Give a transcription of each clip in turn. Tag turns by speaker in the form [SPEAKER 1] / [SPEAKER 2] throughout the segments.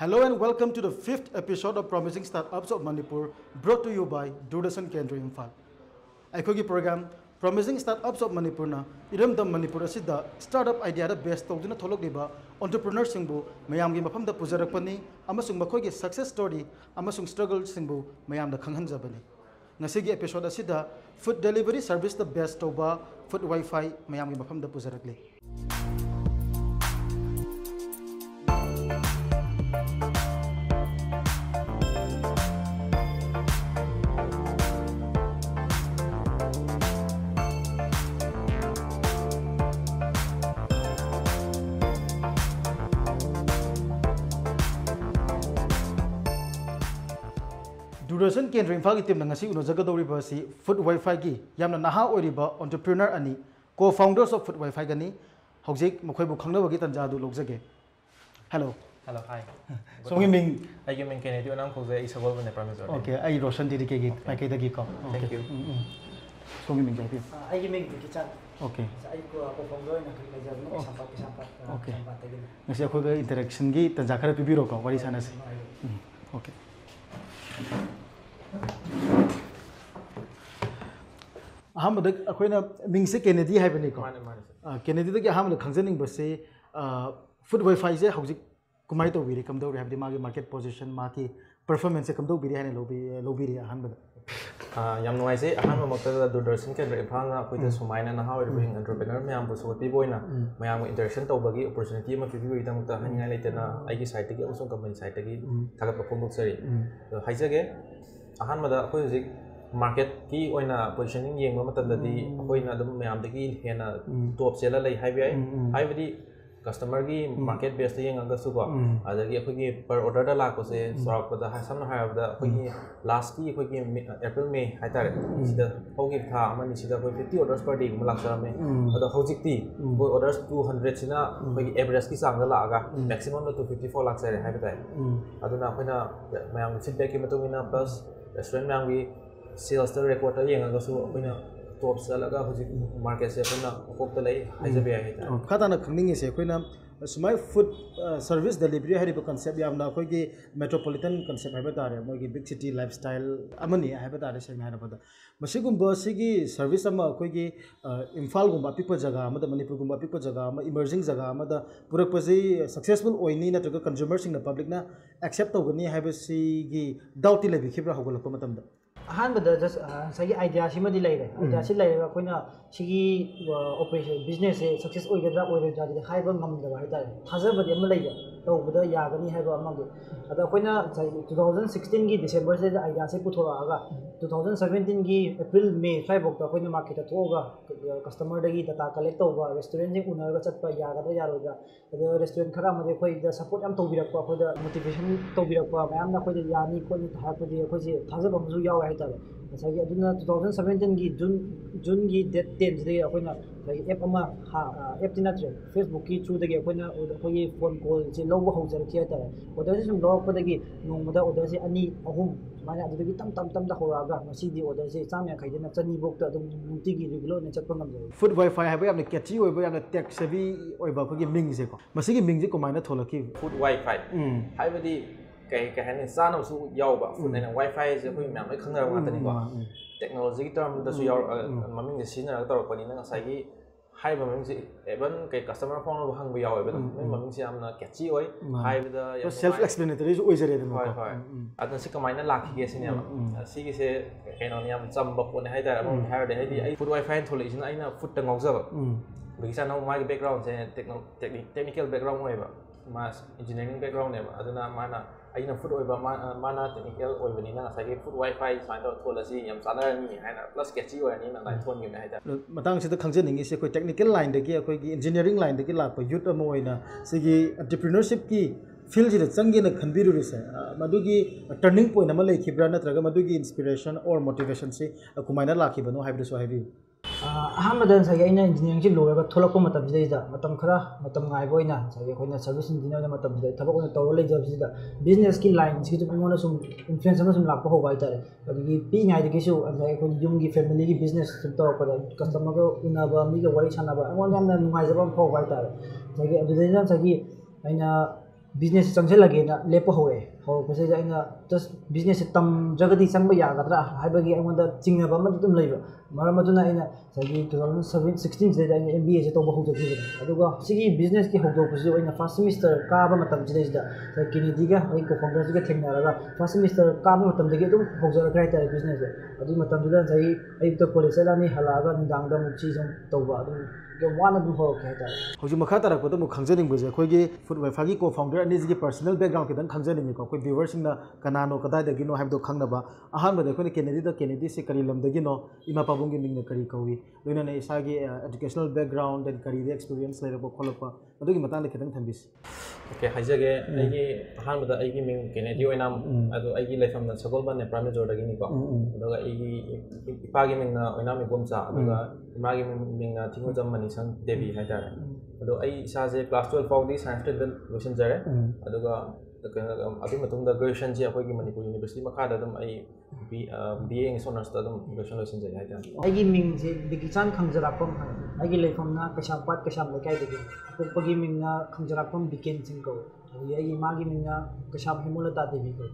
[SPEAKER 1] Hello and welcome to the fifth episode of Promising Startups of Manipur, brought to you by Durdasan Kendra Imphal. Aikogi program, Promising Startups of Manipur na, iram dam Manipur asid startup idea the best tawag na tholog diba, entrepreneur singbu, mayam gi mapam da puzarak pani, amasung makoy success story, amasung struggle singbu, mayam da khanghan zabani. Nasigi episode asid food delivery service the best tawba, food wifi, mayam gi mapam da puzarak Doordarshan ꯀꯦꯟꯗ꯭ꯔ ꯏꯝꯐꯥꯜꯒꯤ ꯇꯤꯝꯅ ꯉꯁꯤ ꯎꯅꯖꯒꯗꯧꯔꯤꯕ ꯑꯁꯤ food ꯋꯥꯏꯐꯥꯏꯒꯤ ꯌꯥꯝꯅ ꯅꯍꯥ ꯑꯣꯏꯔꯤꯕ entrepreneur ꯑꯅꯤ ꯀꯣ founders of food ꯋꯥꯏꯐꯥꯏꯒꯅꯤ ꯍꯧꯖꯤꯛ ꯃꯈꯣꯏꯕꯨ ꯈꯪꯅꯕꯒꯤ ꯇꯥꯟꯖꯥ ꯑꯗꯨ ꯂꯧꯖꯒꯦ ꯍꯦꯜꯂꯣ
[SPEAKER 2] Hello, hi.
[SPEAKER 1] ꯁꯣꯝꯒꯤ ꯃꯤꯡ
[SPEAKER 2] ꯑꯩꯒꯤ ꯃꯤꯡ ꯀꯦꯅꯦꯗꯤ ꯑꯣꯅꯥꯝ ꯀꯧꯖꯩ ꯑꯩ ꯁꯒꯣꯜꯕꯟꯗ ꯄ꯭ꯔꯣꯐꯦꯁꯔ
[SPEAKER 1] ꯑꯣꯀꯦ ꯑꯩ ꯔꯣꯁꯟ ꯗꯤꯗꯤ ꯀꯦꯒꯤ ꯃꯥꯏꯀꯩꯗꯒꯤꯀꯣ
[SPEAKER 2] Thank you.
[SPEAKER 1] ꯁꯣꯝꯒꯤ ꯃꯤꯡ ꯍꯥꯏꯕꯤꯌꯨ
[SPEAKER 3] ꯑꯩꯒꯤ ꯃꯤꯡꯗꯤ ꯀꯤꯆꯟ
[SPEAKER 1] ꯑꯣꯀꯦ
[SPEAKER 3] ꯑꯩ ꯄꯣꯐꯝꯗ ꯑꯣꯏꯅ ꯂꯩꯖꯕꯅꯤ ꯀꯩꯁꯥꯝꯄꯥꯠ ꯀꯩꯁꯥꯝꯄꯥꯠ
[SPEAKER 1] Okay.
[SPEAKER 3] ꯀꯩꯁꯥꯝꯄꯥꯠꯇꯒꯤꯅꯤ
[SPEAKER 1] ꯉꯁꯤ ꯑꯩꯈꯣꯏꯒ ꯏꯟꯇꯔꯦꯛꯁꯟꯒꯤ ꯇꯥꯟꯖꯥ ꯈꯔ ꯄꯤꯕꯤꯔꯣꯀꯣ ꯋꯥꯔꯤ ꯁꯥꯟꯅꯁꯤ ꯎꯝ, ꯑꯣꯀꯦ ꯑꯍꯥꯟꯕꯗ ꯑꯩꯈꯣꯏꯅ ꯃꯤꯡꯁꯦ ꯀꯦꯅꯦꯗꯤ ꯍꯥꯏꯕꯅꯤꯀꯣ
[SPEAKER 2] ꯃꯥꯅꯦ ꯃꯥꯅꯦ sir.
[SPEAKER 1] ꯀꯦꯅꯦꯗꯤꯗꯒꯤ ꯑꯍꯥꯟꯕꯗ ꯈꯪꯖꯅꯤꯡꯕꯁꯦ ꯐꯨꯗ ꯋꯥꯏꯐꯥꯏꯁꯦ ꯍꯧꯖꯤꯛ ꯀꯃꯥꯏꯅ ꯇꯧꯕꯤꯔꯤ ꯀꯝꯗꯧꯔꯤ ꯍꯥꯏꯕꯗꯤ ꯃꯥꯒꯤ ꯃꯥꯔꯀꯦꯠ ꯄꯣꯖꯤꯁꯟ ꯃꯥꯒꯤ ꯄꯔꯐꯣꯔꯃꯦꯟꯁꯁꯦ ꯀꯝꯗꯧꯕꯤꯔꯤ ꯍꯥꯏꯅ ꯂꯧꯕꯤ- ꯂꯧꯕꯤꯔꯤ ꯑꯍꯥꯟꯕꯗ
[SPEAKER 2] Ah, ꯌꯥꯝ ꯅꯨꯡꯉꯥꯏꯖꯩ ꯑꯍꯥꯟꯕ ꯃꯛꯇꯗ ꯗꯨꯔꯗꯔꯁꯟ ꯀꯦꯟꯗ꯭ꯔ ꯏꯝꯐꯥꯜꯅ ꯑꯩꯈꯣꯏꯗ ꯁꯨꯃꯥꯏꯅ ꯅꯍꯥ ꯑꯣꯏꯔꯤꯕ ꯑꯦꯟꯇꯔꯄ꯭ꯔꯦꯅꯔ ꯃꯌꯥꯝꯕꯨ ꯁꯧꯒꯠꯄꯤꯕ ꯑꯣꯏꯅ ꯃꯌꯥꯝꯒ ꯏꯟꯇꯔꯦꯛꯁꯟ ꯇꯧꯕꯒꯤ ꯑꯣꯄꯣꯔꯆꯨꯅꯤꯇꯤ ꯑꯃ ꯄꯤꯕꯤꯕꯒꯤꯗꯃꯛꯇ ꯍꯥꯏꯅꯤꯡꯉꯥꯏ ꯂꯩꯇꯅ ꯑꯩꯒꯤ ꯁꯥꯏꯠꯇꯒꯤ ꯑꯃꯁꯨꯡ ꯀꯝꯄꯅꯤ ꯁꯥꯏꯠꯇꯒꯤ ꯊꯥꯒꯠꯄ ꯐꯣꯡꯗꯣꯛꯆꯔꯤ ꯑꯗꯣ ꯍꯥꯏꯖꯒꯦ ꯑꯍꯥꯟꯕꯗ ꯑꯩꯈꯣꯏ ꯍꯧꯖꯤꯛ ꯃꯥꯔꯀꯦꯠꯀꯤ ꯑꯣꯏꯅ ꯄꯣꯖꯤꯁꯟꯅꯤꯡ ꯌꯦꯡꯕ ꯃꯇꯝꯗꯗꯤ ꯑꯩꯈꯣꯏꯅ ꯑꯗꯨꯝ ꯃꯌꯥꯝꯗꯒꯤ ꯍꯦꯟꯅ ꯇꯣꯞ ꯆꯦꯜꯂ ꯂꯩ ꯍꯥꯏꯕ ꯌꯥꯏ ꯍꯥꯏꯕꯗꯤ ꯀꯁꯇꯃꯔꯒꯤ ꯃꯥꯔꯀꯦꯠ ꯕꯦꯁꯇ ꯌꯦꯡꯉꯒꯁꯨ ꯀꯣ ꯑꯗꯒꯤ ꯑꯩꯈꯣꯏꯒꯤ ꯄꯔ ꯑꯣꯔꯗꯔꯗ ꯂꯥꯛꯄꯁꯦ ꯆꯥꯎꯔꯥꯛꯄꯗ ꯍꯥꯏ- ꯁꯝꯅ ꯍꯥꯏꯔꯕꯗ ꯑꯩꯈꯣꯏꯒꯤ ꯂꯥꯁꯀꯤ ꯑꯩꯈꯣꯏꯒꯤ ꯑꯦꯄ꯭ꯔꯤꯜ ꯃꯦ ꯍꯥꯏꯇꯥꯔꯦ ꯁꯤꯗ ꯍꯧꯈꯤꯕ ꯊꯥ ꯑꯃꯅꯤ ꯁꯤꯗ ꯑꯩꯈꯣꯏ ꯐꯤꯐꯇꯤ ꯑꯣꯔꯗꯔꯁ ꯄꯔ ꯗꯦꯒꯨꯝꯕ ꯂꯥꯛꯆꯔꯝꯃꯦ ꯑꯗꯣ ꯍꯧꯖꯤꯛꯇꯤ ꯑꯩꯈꯣꯏ ꯑꯣꯔꯗꯔꯁ ꯇꯨ ꯍꯟꯗ꯭ꯔꯦꯗꯁꯤꯅ ꯑꯩꯈꯣꯏꯒꯤ ꯑꯦꯚꯔꯦꯖꯀꯤ ꯆꯥꯡꯗ ꯂꯥꯛꯑꯒ ꯃꯦꯛꯁꯤꯃꯝꯗ ꯇꯨ ꯐꯤꯐꯇꯤ ꯐꯣꯔ ꯂꯥꯛꯆꯔꯦ ꯍꯥꯏꯕ ꯇꯥꯏ ꯑꯗꯨꯅ ꯑꯩꯈꯣꯏꯅ ꯃꯌꯥꯝꯒꯤ ꯐꯤꯗꯕꯦꯛꯀꯤ ꯃꯇꯨꯡ ꯏꯟꯅ ꯄ꯭ꯂꯁ ꯔꯦꯁꯇꯨꯔꯦꯟ ꯃꯌꯥꯝꯒꯤ ꯁꯦꯜꯁꯇ ꯔꯦꯀꯣꯔꯗꯇ ꯌꯦꯡꯉꯒꯁꯨ ꯑꯩꯈꯣꯏꯅ ꯇꯣꯞ ꯆꯠꯂꯒ ꯍꯧꯖꯤꯛ ꯃꯥꯔꯀꯦꯠꯁꯦ ꯑꯩꯈꯣꯏꯅ ꯃꯀꯣꯛꯇ ꯂꯩ ꯍꯥꯏꯖꯕ ꯌꯥꯏ ꯍꯥꯏꯇꯥꯔꯦ
[SPEAKER 1] ꯃꯈꯥ ꯇꯥꯅ ꯈꯪꯅꯤꯡꯉꯤꯁꯦ ꯑꯩꯈꯣꯏꯅ सुड सर्विस डेब्री आयो कन्सेपी मेट्रोपोटन कन्सेप है तारे मैले बिगी लाइफ स्टाइल सेनगुसी सर्विस अघि इम्फागुवा अपिप जग्गामा मपुर अपिप जग्गा इमर्जिङ जग्गा पुरापस सक्सेसफुल हो नि नत्र कन्जुमर्न पब्लिगन एक्सेप त डाउटी लिगल
[SPEAKER 3] ꯑꯍꯥꯟꯕꯗ ꯖꯁ ꯉꯁꯥꯏꯒꯤ ꯑꯥꯏꯗꯤꯌꯥꯁꯤꯃꯗꯤ ꯂꯩꯔꯦ ꯑꯥꯏꯗꯤꯌꯥꯁꯤ ꯂꯩꯔꯒ ꯑꯩꯈꯣꯏꯅ ꯁꯤꯒꯤ ꯑꯣꯄꯔꯦꯁꯟ ꯕꯤꯖꯤꯅꯦꯁꯁꯦ ꯁꯛꯁꯦꯁ ꯑꯣꯏꯒꯗ꯭ꯔꯥ ꯑꯣꯏꯔꯣꯏꯗ꯭ꯔꯥꯗꯤ ꯍꯥꯏꯕ ꯉꯝꯗꯕ ꯍꯥꯏꯇꯥꯔꯦ ꯊꯥꯖꯕꯗꯤ ꯑꯃ ꯂꯩꯕ ꯇꯧꯕꯗ ꯌꯥꯒꯅꯤ ꯍꯥꯏꯕ ꯑꯃꯒꯤ ꯑꯗꯣ ꯑꯩꯈꯣꯏꯅ ꯇꯨ ꯊꯥꯎꯖꯟ ꯁꯤꯛꯁꯇꯤꯟꯒꯤ ꯗꯤꯁꯦꯝꯕꯔꯁꯤꯗ ꯑꯥꯏꯗꯤꯌꯥꯁꯦ ꯄꯨꯊꯣꯔꯛꯑꯒ ꯇꯨ ꯊꯥꯎꯖꯟ ꯁꯕꯦꯟꯇꯤꯟꯒꯤ ꯑꯦꯄ꯭ꯔꯤꯜ ꯃꯦ ꯁ꯭ꯋꯥꯏꯐꯥꯎꯗ ꯑꯩꯈꯣꯏꯅ ꯃꯥꯔꯀꯦꯠꯇ ꯊꯣꯛꯑꯒ ꯀꯁꯇꯃꯔꯗꯒꯤ ꯗꯇꯥ ꯀꯂꯦꯛ ꯇꯧꯕ ꯔꯦꯁꯇꯨꯔꯦꯟꯁꯤꯡ ꯎꯅꯔꯒ ꯆꯠꯄ ꯌꯥꯒꯗ꯭ꯔꯥ ꯌꯥꯔꯣꯏꯗ꯭ꯔꯥ ꯑꯗꯨꯒ ꯔꯦꯁꯇꯨꯔꯦꯟ ꯈꯔ ꯑꯃꯗꯤ ꯑꯩꯈꯣꯏꯗ ꯁꯞꯄꯣꯔꯠ ꯌꯥꯝ ꯇꯧꯕꯤꯔꯛꯄ ꯑꯩꯈꯣꯏꯗ ꯃꯣꯇꯤꯚꯦꯁꯟ ꯇꯧꯕꯤꯔꯛꯄ ꯃꯌꯥꯝꯅ ꯑꯩꯈꯣꯏꯗ ꯌꯥꯅꯤ ꯈꯣꯠꯅꯤ ꯍꯥꯏꯔꯛꯄꯗꯤ ꯑꯩꯈꯣꯏꯁꯦ ꯊꯥꯖꯕ ꯑꯃꯁꯨ ꯌꯥꯎꯋꯦ ꯍꯥꯏꯇꯥꯔꯦ ꯉꯁꯥꯏꯒꯤ ꯑꯗꯨꯅ ꯇꯨ ꯊꯥꯎꯖꯟ ꯁꯕꯦꯟꯇꯤꯟꯒꯤ ꯖꯨꯟ ꯖꯨꯟꯒꯤ ꯗꯦꯠ ꯇꯦꯟꯁꯤꯗꯒꯤ ꯑꯩꯈꯣꯏꯅ ꯉꯁꯥꯏꯒꯤ ꯑꯦꯞ ꯑꯃ ꯑꯦꯞꯇꯤ ꯅꯠꯇ꯭ꯔꯦ ꯐꯦꯁꯕꯨꯛꯀꯤ ꯊ꯭ꯔꯨꯗꯒꯤ ꯑꯩꯈꯣꯏꯅ ꯑꯩꯈꯣꯏꯒꯤ ꯐꯣꯟ ꯀꯣꯜꯁꯦ ꯂꯧꯕ ꯍꯧꯖꯔꯛꯈꯤ ꯍꯥꯏꯇꯥꯔꯦ ꯑꯣꯔꯗꯔꯁꯦ ꯁꯨꯝ ꯂꯧꯔꯛꯄꯗꯒꯤ ꯅꯣꯡꯃꯗ ꯑꯣꯔꯗꯔꯁꯦ ꯑꯅꯤ ꯑꯍꯨꯝ ꯁꯨꯃꯥꯏꯅ ꯑꯗꯨꯗꯒꯤ ꯇꯞ ꯇꯞ ꯇꯞꯅ ꯍꯧꯔꯛꯑꯒ ꯉꯁꯤꯗꯤ ꯑꯣꯔꯗꯔꯁꯦ ꯆꯥꯝꯃ ꯌꯥꯡꯈꯩꯗꯩꯅ ꯆꯅꯤꯐꯧꯗ ꯑꯗꯨꯝ ꯅꯨꯡꯇꯤꯒꯤ ꯔꯤꯒꯨꯂꯔ ꯑꯣꯏꯅ ꯆꯠꯄ ꯉꯝꯖꯩ
[SPEAKER 1] ꯐꯨꯗ ꯋꯥꯏꯐꯥꯏ ꯍꯥꯏꯕ ꯌꯥꯝꯅ ꯀꯦꯆꯤ ꯑꯣꯏꯕ ꯌꯥꯝꯅ ꯇꯦꯛ ꯁꯦꯕꯤ ꯑꯣꯏꯕ ꯑꯩꯈꯣꯏꯒꯤ ꯃꯤꯡꯁꯦꯀꯣ ꯃꯁꯤꯒꯤ ꯃꯤꯡꯁꯦ ꯀꯃꯥꯏꯅ ꯊꯣꯛꯂꯛꯈꯤ
[SPEAKER 2] ꯐꯨꯗ ꯋꯥꯏꯐꯥꯏ
[SPEAKER 1] ꯎꯝ
[SPEAKER 2] ꯍꯥꯏꯕꯗꯤ ꯀꯩ ꯀꯩ ꯍꯥꯏꯅꯤ ꯆꯥꯅꯕꯁꯨ ꯌꯥꯎꯕ ꯐꯨꯗ ꯍꯥꯏꯅ ꯋꯥꯏꯐꯥꯏ ꯍꯥꯏꯁꯦ ꯑꯩꯈꯣꯏ ꯃꯌꯥꯝ ꯂꯣꯏ ꯈꯪꯅꯔꯕ ꯉꯥꯛꯇꯅꯤꯀꯣ
[SPEAKER 1] ꯎꯝ.
[SPEAKER 2] ꯇꯦꯛꯅꯣꯂꯣꯖꯤꯒꯤ ꯇꯔꯝꯗꯁꯨ ꯌꯥꯎꯔ ꯃꯃꯤꯡꯁꯦ ꯁꯤꯖꯤꯟꯅꯔꯒ ꯇꯧꯔꯛꯄꯅꯤꯅ ꯉꯁꯥꯏꯒꯤ ꯍꯥꯏꯔꯤꯕ ꯃꯃꯤꯡꯁꯦ ꯑꯦꯕꯟ ꯀꯩ ꯀꯁꯇꯃꯔ ꯐꯥꯎꯅꯕ ꯍꯪꯕ ꯌꯥꯎꯋꯦꯕ ꯑꯗꯨꯝ ꯃꯣꯏ ꯃꯃꯤꯡꯁꯦ ꯌꯥꯝꯅ ꯀꯦꯆꯤ ꯑꯣꯏ ꯍꯥꯏꯕꯗ ꯌꯥꯝ
[SPEAKER 1] ꯁꯦꯜꯐ
[SPEAKER 2] ꯅꯨꯡꯉꯥꯏ.
[SPEAKER 1] ꯑꯦꯛꯁꯄ꯭ꯂꯦꯅꯦꯇꯔꯤꯁꯨ ꯑꯣꯏꯖꯔꯦꯗꯅꯀꯣ
[SPEAKER 2] ꯍꯣꯏ ꯍꯣꯏ ꯑꯗꯨꯅ ꯁꯤ ꯀꯃꯥꯏꯅ ꯂꯥꯛꯈꯤꯒꯦ ꯁꯤꯅꯦꯕ ꯁꯤꯒꯤꯁꯦ ꯀꯩꯅꯣꯅꯤ ꯌꯥꯝ ꯆꯝꯕ ꯄꯣꯠꯅꯦ ꯍꯥꯏꯇꯥꯔꯦ ꯑꯃꯔꯣꯝꯗ ꯍꯥꯏꯔꯗꯤ ꯍꯥꯏꯗꯤ ꯑꯩ ꯐꯨꯗ ꯋꯥꯏꯐꯥꯏ ꯊꯣꯛꯂꯛꯏꯁꯤꯅ ꯑꯩꯅ ꯐꯨꯗꯇ ꯉꯥꯎꯖꯕ ꯕꯤꯒꯤꯁꯥꯅ ꯃꯥꯒꯤ ꯕꯦꯛꯒ꯭ꯔꯥꯎꯟꯁꯦ ꯇꯦꯛꯅꯤꯀꯦꯜ ꯕꯦꯛꯒ꯭ꯔꯥꯎꯟ ꯑꯣꯏꯕ ꯃꯥ ꯏꯟꯖꯤꯅꯤꯌꯥꯔꯤꯡ ꯕꯦꯛꯒ꯭ꯔꯥꯎꯟꯅꯦꯕ ꯑꯗꯨꯅ ꯃꯥꯅ ꯑꯩꯅ ꯐꯨꯗ ꯑꯣꯏꯕ ꯃꯥ- ꯃꯥꯅ ꯇꯦꯛꯅꯤꯀꯦꯜ ꯑꯣꯏꯕꯅꯤꯅ ꯉꯁꯥꯏꯒꯤ ꯐꯨꯗ ꯋꯥꯏꯐꯥꯏ ꯁꯨꯃꯥꯏꯅ ꯇꯧꯔ ꯊꯣꯜꯂꯁꯤ ꯌꯥꯝ ꯆꯥꯟꯅꯔꯅꯤ ꯍꯥꯏꯅ ꯄ꯭ꯂꯁ ꯀꯦꯆꯤ ꯑꯣꯏꯔꯅꯤꯅ ꯑꯗꯨꯃꯥꯏꯅ ꯊꯣꯟꯈꯤꯕꯅꯦ ꯍꯥꯏꯇꯥꯔꯦ
[SPEAKER 1] ꯑꯗꯣ ꯃꯇꯥꯡꯁꯤꯗ ꯈꯪꯖꯅꯤꯡꯉꯤꯁꯦ ꯑꯩꯈꯣꯏ ꯇꯦꯛꯅꯤꯀꯦꯜ ꯂꯥꯏꯟꯗꯒꯤ ꯑꯩꯈꯣꯏꯒꯤ ꯏꯟꯖꯤꯅꯤꯌꯥꯔꯤꯡ ꯂꯥꯏꯟꯗꯒꯤ ꯂꯥꯛꯄ ꯌꯨꯠ ꯑꯃ ꯑꯣꯏꯅ ꯁꯤꯒꯤ ꯑꯦꯟꯇꯔꯄ꯭ꯔꯤꯅꯔꯁꯤꯞꯀꯤ ꯐꯤꯜꯁꯤꯗ ꯆꯪꯒꯦꯅ ꯈꯟꯕꯤꯔꯨꯔꯤꯁꯦ ꯑ, ꯃꯗꯨꯒꯤ ꯇꯔꯅꯤꯡ ꯄꯣꯏꯟ ꯑꯃ ꯂꯩꯈꯤꯕ꯭ꯔꯥ ꯅꯠꯇ꯭ꯔꯒ ꯃꯗꯨꯒꯤ ꯏꯟꯁꯄꯤꯔꯦꯁꯟ ꯑꯣꯔ ꯃꯣꯇꯤꯚꯦꯁꯟꯁꯤ ꯀꯃꯥꯏꯅ ꯂꯥꯛꯈꯤꯕꯅꯣ ꯍꯥꯏꯕꯗꯨꯁꯨ ꯍꯥꯏꯕꯤꯌꯨ
[SPEAKER 3] ꯑꯍꯥꯟꯕꯗ ꯉꯁꯥꯏꯒꯤ ꯑꯩꯅ ꯏꯟꯖꯤꯅꯤꯌꯥꯔꯤꯡꯁꯤ ꯂꯣꯏꯔꯒ ꯊꯣꯛꯂꯛꯄ ꯃꯇꯝꯁꯤꯗꯩꯗ ꯃꯇꯝ ꯈꯔ ꯃꯇꯝ ꯉꯥꯏꯕ ꯑꯣꯏꯅ ꯉꯁꯥꯏꯒꯤ ꯑꯩꯈꯣꯏꯅ ꯁꯔꯚꯤꯁ ꯏꯟꯖꯤꯅꯤꯌꯔ ꯑꯣꯏꯅ ꯃꯇꯝꯁꯤꯗ ꯊꯕꯛ ꯑꯣꯏꯅ ꯇꯧꯔ ꯂꯩꯖꯕꯁꯤꯗ ꯕꯤꯖꯤꯅꯦꯁꯀꯤ ꯂꯥꯏꯟꯁꯤꯒꯤ ꯁꯨꯝ ꯑꯩꯉꯣꯟꯗ ꯁꯨꯝ ꯏꯟꯐ꯭ꯂꯨꯌꯦꯟꯁ ꯑꯃ ꯁꯨꯝ ꯂꯥꯛꯄ ꯍꯧꯕ ꯍꯥꯏꯇꯥꯔꯦ ꯑꯗꯒꯤ ꯄꯤꯛꯏꯉꯩꯗꯒꯤꯁꯨ ꯑꯗꯒꯤ ꯑꯩꯈꯣꯏ ꯌꯨꯝꯒꯤ ꯐꯦꯃꯤꯂꯤꯒꯤ ꯕꯤꯖꯤꯅꯦꯁ ꯁꯨꯝ ꯇꯧꯔꯛꯄꯗ ꯀꯁꯇꯃꯔꯒ ꯎꯅꯕ ꯃꯤꯒ ꯋꯥꯔꯤ ꯁꯥꯟꯅꯕ ꯑꯩꯉꯣꯟꯗ ꯌꯥꯝꯅ ꯅꯨꯡꯉꯥꯏꯖꯕ ꯑꯃ ꯐꯥꯎꯕ ꯍꯥꯏꯇꯥꯔꯦ ꯑꯗꯒꯤ ꯑꯗꯨꯗꯩꯗ ꯉꯁꯥꯏꯒꯤ ꯑꯩꯅ ꯕꯤꯖꯤꯅꯦꯁ ꯆꯪꯁꯤꯜꯂꯒꯦꯅ ꯂꯦꯞꯄ ꯍꯧꯔꯛꯑꯦ ꯍꯧꯔꯛꯄꯁꯤꯗ ꯑꯩꯅ ꯖꯁ ꯕꯤꯖꯤꯅꯦꯁꯁꯦ ꯇꯝꯗ꯭ꯔꯒꯗꯤ ꯆꯪꯕ ꯌꯥꯒꯗ꯭ꯔꯥ ꯍꯥꯏꯕꯒꯤ ꯑꯩꯉꯣꯟꯗ ꯆꯤꯡꯅꯕ ꯑꯃꯗꯤ ꯑꯗꯨꯝ ꯂꯩꯕ ꯃꯔꯝ ꯑꯗꯨꯅ ꯑꯩꯅ ꯉꯁꯥꯏꯒꯤ ꯇꯨ ꯊꯥꯎꯖꯟ ꯁꯕꯦꯟ ꯁꯤꯛꯁꯇꯤꯟꯁꯤꯗꯩꯗ ꯑꯩꯅ ꯑꯦꯝ ꯕꯤ ꯑꯦꯁꯦ ꯇꯧꯕ ꯍꯧꯗꯣꯛꯈꯤꯕꯅꯦ ꯑꯗꯨꯒ ꯁꯤꯒꯤ ꯕꯤꯖꯤꯅꯦꯁꯀꯤ ꯍꯧꯗꯣꯛꯄꯁꯤꯁꯨ ꯑꯩꯅ ꯐꯥꯔꯁ ꯁꯤꯃꯤꯁꯇꯔ ꯀꯥꯕ ꯃꯇꯝꯁꯤꯗꯩꯁꯤꯗ ꯀꯦꯅꯤꯗꯤꯒ ꯑꯩ ꯀꯣꯐꯥꯎꯟꯗꯔꯁꯤꯒ ꯊꯦꯡꯅꯔꯒ ꯐꯥꯔꯁ ꯁꯤꯃꯤꯁꯇꯔ ꯀꯥꯕ ꯃꯇꯝꯗꯒꯤ ꯑꯗꯨꯝ ꯍꯧꯖꯔꯛꯈ꯭ꯔꯦ ꯍꯥꯏꯇꯥꯔꯦ ꯕꯤꯖꯤꯅꯦꯁꯁꯦ ꯑꯗꯨꯒꯤ ꯃꯇꯝꯗꯨꯗ ꯉꯁꯥꯏꯒꯤ ꯑꯌꯨꯛꯇ ꯀꯣꯂꯦꯖ ꯆꯠꯂꯅꯤ ꯍꯜꯂꯛꯑꯒ ꯅꯨꯡꯗꯥꯡꯗ ꯑꯃꯨꯛ ꯁꯤ ꯁꯨꯝ ꯇꯧꯕ ꯑꯗꯨꯝ ꯌꯥꯝ ꯋꯥꯅ ꯑꯗꯨꯝ ꯍꯧꯔꯛꯀꯦ ꯍꯥꯏꯇꯥꯔꯦ
[SPEAKER 1] ꯍꯧꯖꯤꯛ ꯃꯈꯥ ꯇꯥꯔꯛꯄꯗ ꯑꯃꯨꯛ ꯈꯪꯖꯅꯤꯡꯕꯁꯦ ꯑꯩꯈꯣꯏꯒꯤ ꯐꯨꯗ ꯋꯦꯐꯥꯒꯤ ꯀꯣ ꯐꯥꯎꯟꯗꯔ ꯑꯅꯤꯁꯤꯒꯤ ꯄꯔꯁꯣꯅꯦꯜ ꯕꯦꯛꯒ꯭ꯔꯥꯎꯟ ꯈꯤꯇꯪ ꯈꯪꯖꯅꯤꯡꯉꯤꯀꯣ ꯑꯩꯈꯣꯏ कनानो कदाइदगीनो खाब अहमद कैनेडीद कैनेडी से कई लमदगीनो इमापाबूंग मिंग कई कौी लोनने इसा एजुकेशनल बैकग्राउंड एंड कई एक्सपीरियंस लेरब खोलप अगर खेद थम्बी
[SPEAKER 2] ओके हाजगे अहमद मिंग कैनेडी लेफम सगोलबाने प्राइमेजोरदगीनीको इफा की मिंग ओनाम इगोमचा इमा की मिंग थीजम मनीसन देवी है अब इसे क्लास ट्वेल्व फाउदी सैंस ट्रेट लोसर लोशन जरे अदुगा अदु मतुंगदा ग्रेजुएशन जे अखोगी मणिपुर यूनिवर्सिटी मखादा दम अई B B A English honours Tadam graduation lotion जरे हाइतारे
[SPEAKER 3] ꯑꯩꯒꯤ ꯃꯤꯡꯁꯦ ꯕꯤꯀꯤꯆꯥꯟ ꯈꯪꯖꯔꯥꯛꯄꯝ ꯍꯥꯏ ꯑꯩꯒꯤ ꯂꯩꯐꯝꯅ ꯀꯩꯁꯥꯝꯄꯥꯠ ꯀꯩꯁꯥꯝ ꯂꯩꯀꯥꯏꯗꯒꯤ ꯑꯄꯣꯛꯄꯒꯤ ꯃꯤꯡꯅ ꯈꯪꯖꯔꯥꯛꯄꯝ ꯕꯤꯀꯦꯟ ꯁꯤꯡ ꯀꯧꯏ ꯑꯗꯒꯤ ꯑꯩꯒꯤ ꯏꯃꯥꯒꯤ ꯃꯤꯡꯅ ꯀꯩꯁꯥꯝ ꯍꯦꯃꯨꯂꯇꯥ ꯗꯦꯕꯤ ꯀꯧꯏ